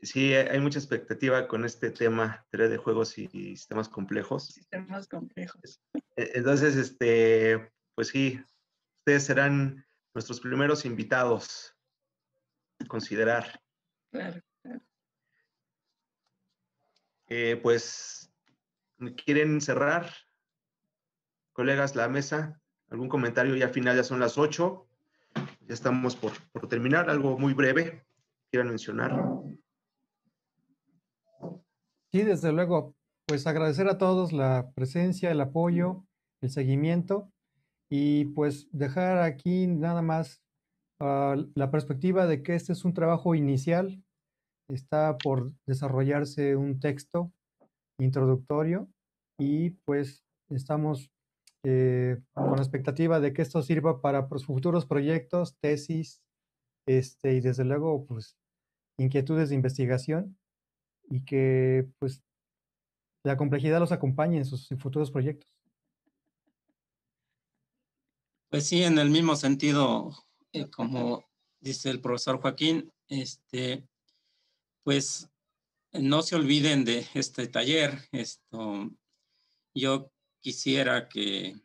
Sí, hay mucha expectativa con este tema, de juegos y sistemas complejos. Sistemas complejos. E, entonces, este, pues sí, ustedes serán nuestros primeros invitados a considerar. Claro, claro. Eh, pues, ¿quieren cerrar, colegas, la mesa? ¿Algún comentario? Ya al final ya son las ocho. Ya estamos por, por terminar. Algo muy breve. ¿Quieran mencionar? Sí, desde luego, pues agradecer a todos la presencia, el apoyo, el seguimiento y pues dejar aquí nada más uh, la perspectiva de que este es un trabajo inicial, está por desarrollarse un texto introductorio y pues estamos eh, con la expectativa de que esto sirva para futuros proyectos, tesis, este, y desde luego pues inquietudes de investigación y que pues la complejidad los acompañe en sus futuros proyectos. Pues sí, en el mismo sentido, eh, como dice el profesor Joaquín, este, pues no se olviden de este taller. Esto, yo quisiera que,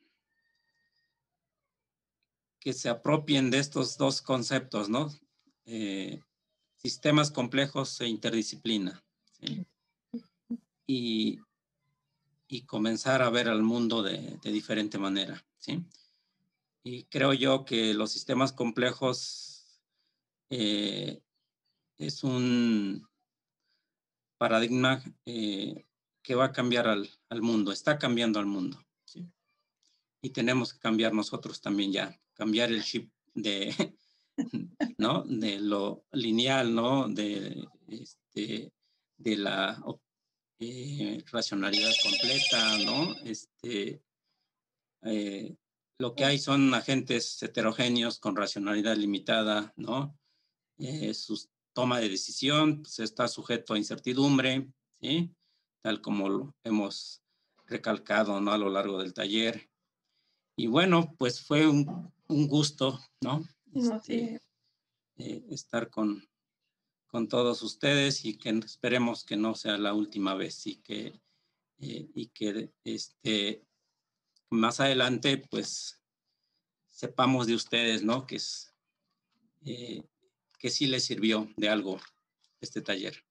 que se apropien de estos dos conceptos, ¿no? Eh, sistemas complejos e interdisciplina. Y, y, comenzar a ver al mundo de, de, diferente manera, ¿sí? Y creo yo que los sistemas complejos eh, es un paradigma eh, que va a cambiar al, al, mundo, está cambiando al mundo. Y tenemos que cambiar nosotros también ya, cambiar el chip de, <laughs> ¿no? De lo lineal, ¿no? De, este, de la eh, racionalidad completa, ¿no? Este, eh, lo que hay son agentes heterogéneos con racionalidad limitada, ¿no? Eh, su toma de decisión pues, está sujeto a incertidumbre, ¿sí? Tal como lo hemos recalcado, ¿no? A lo largo del taller. Y bueno, pues fue un, un gusto, ¿no? Este, estar con, con todos ustedes y que esperemos que no sea la última vez y que, eh, y que este, más adelante pues sepamos de ustedes, ¿no? Que, es, eh, que sí les sirvió de algo este taller.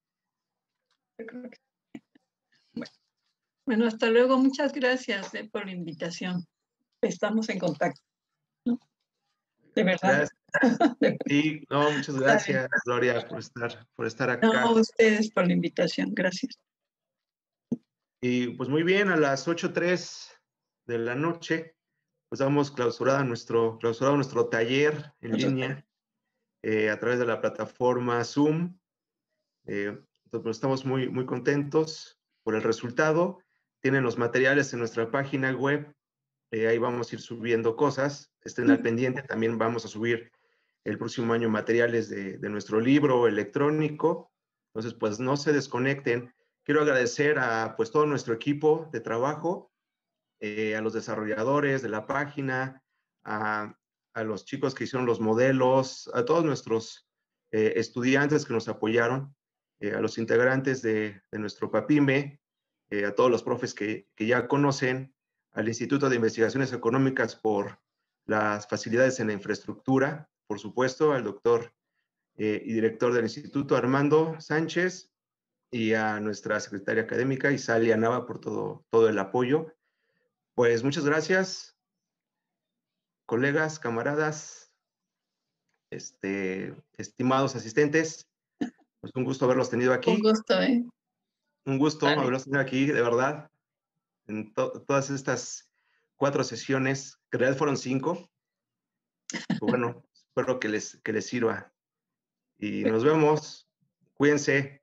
Bueno, hasta luego. Muchas gracias eh, por la invitación. Estamos en contacto. De verdad. <laughs> Sí, no, muchas gracias, Gloria, por estar, por estar acá. No, a ustedes por la invitación, gracias. Y pues muy bien, a las 8.03 de la noche, pues damos clausurada nuestro, clausurado nuestro taller en línea eh, a través de la plataforma Zoom. Eh, entonces, pues, estamos muy, muy contentos por el resultado. Tienen los materiales en nuestra página web. Eh, ahí vamos a ir subiendo cosas. Estén al pendiente. También vamos a subir el próximo año materiales de, de, nuestro libro electrónico. Entonces, pues no se desconecten. Quiero agradecer a pues todo nuestro equipo de trabajo, eh, a los desarrolladores de la página, a, a, los chicos que hicieron los modelos, a todos nuestros eh, estudiantes que nos apoyaron, eh, a los integrantes de, de nuestro PAPIME, a todos los profes que, que ya conocen, al Instituto de Investigaciones Económicas por las facilidades en la infraestructura, por supuesto, al doctor eh, y director del instituto Armando Sánchez y a nuestra secretaria académica Isalia Nava por todo, todo el apoyo. Pues muchas gracias. colegas, camaradas, este, estimados asistentes, pues un gusto haberlos tenido aquí. Un gusto, ¿eh? Un gusto haberlos tenido aquí, de verdad, en todas estas cuatro sesiones, que en realidad fueron cinco. Pues bueno, <laughs> espero que les, que les sirva. Y nos vemos. Cuídense.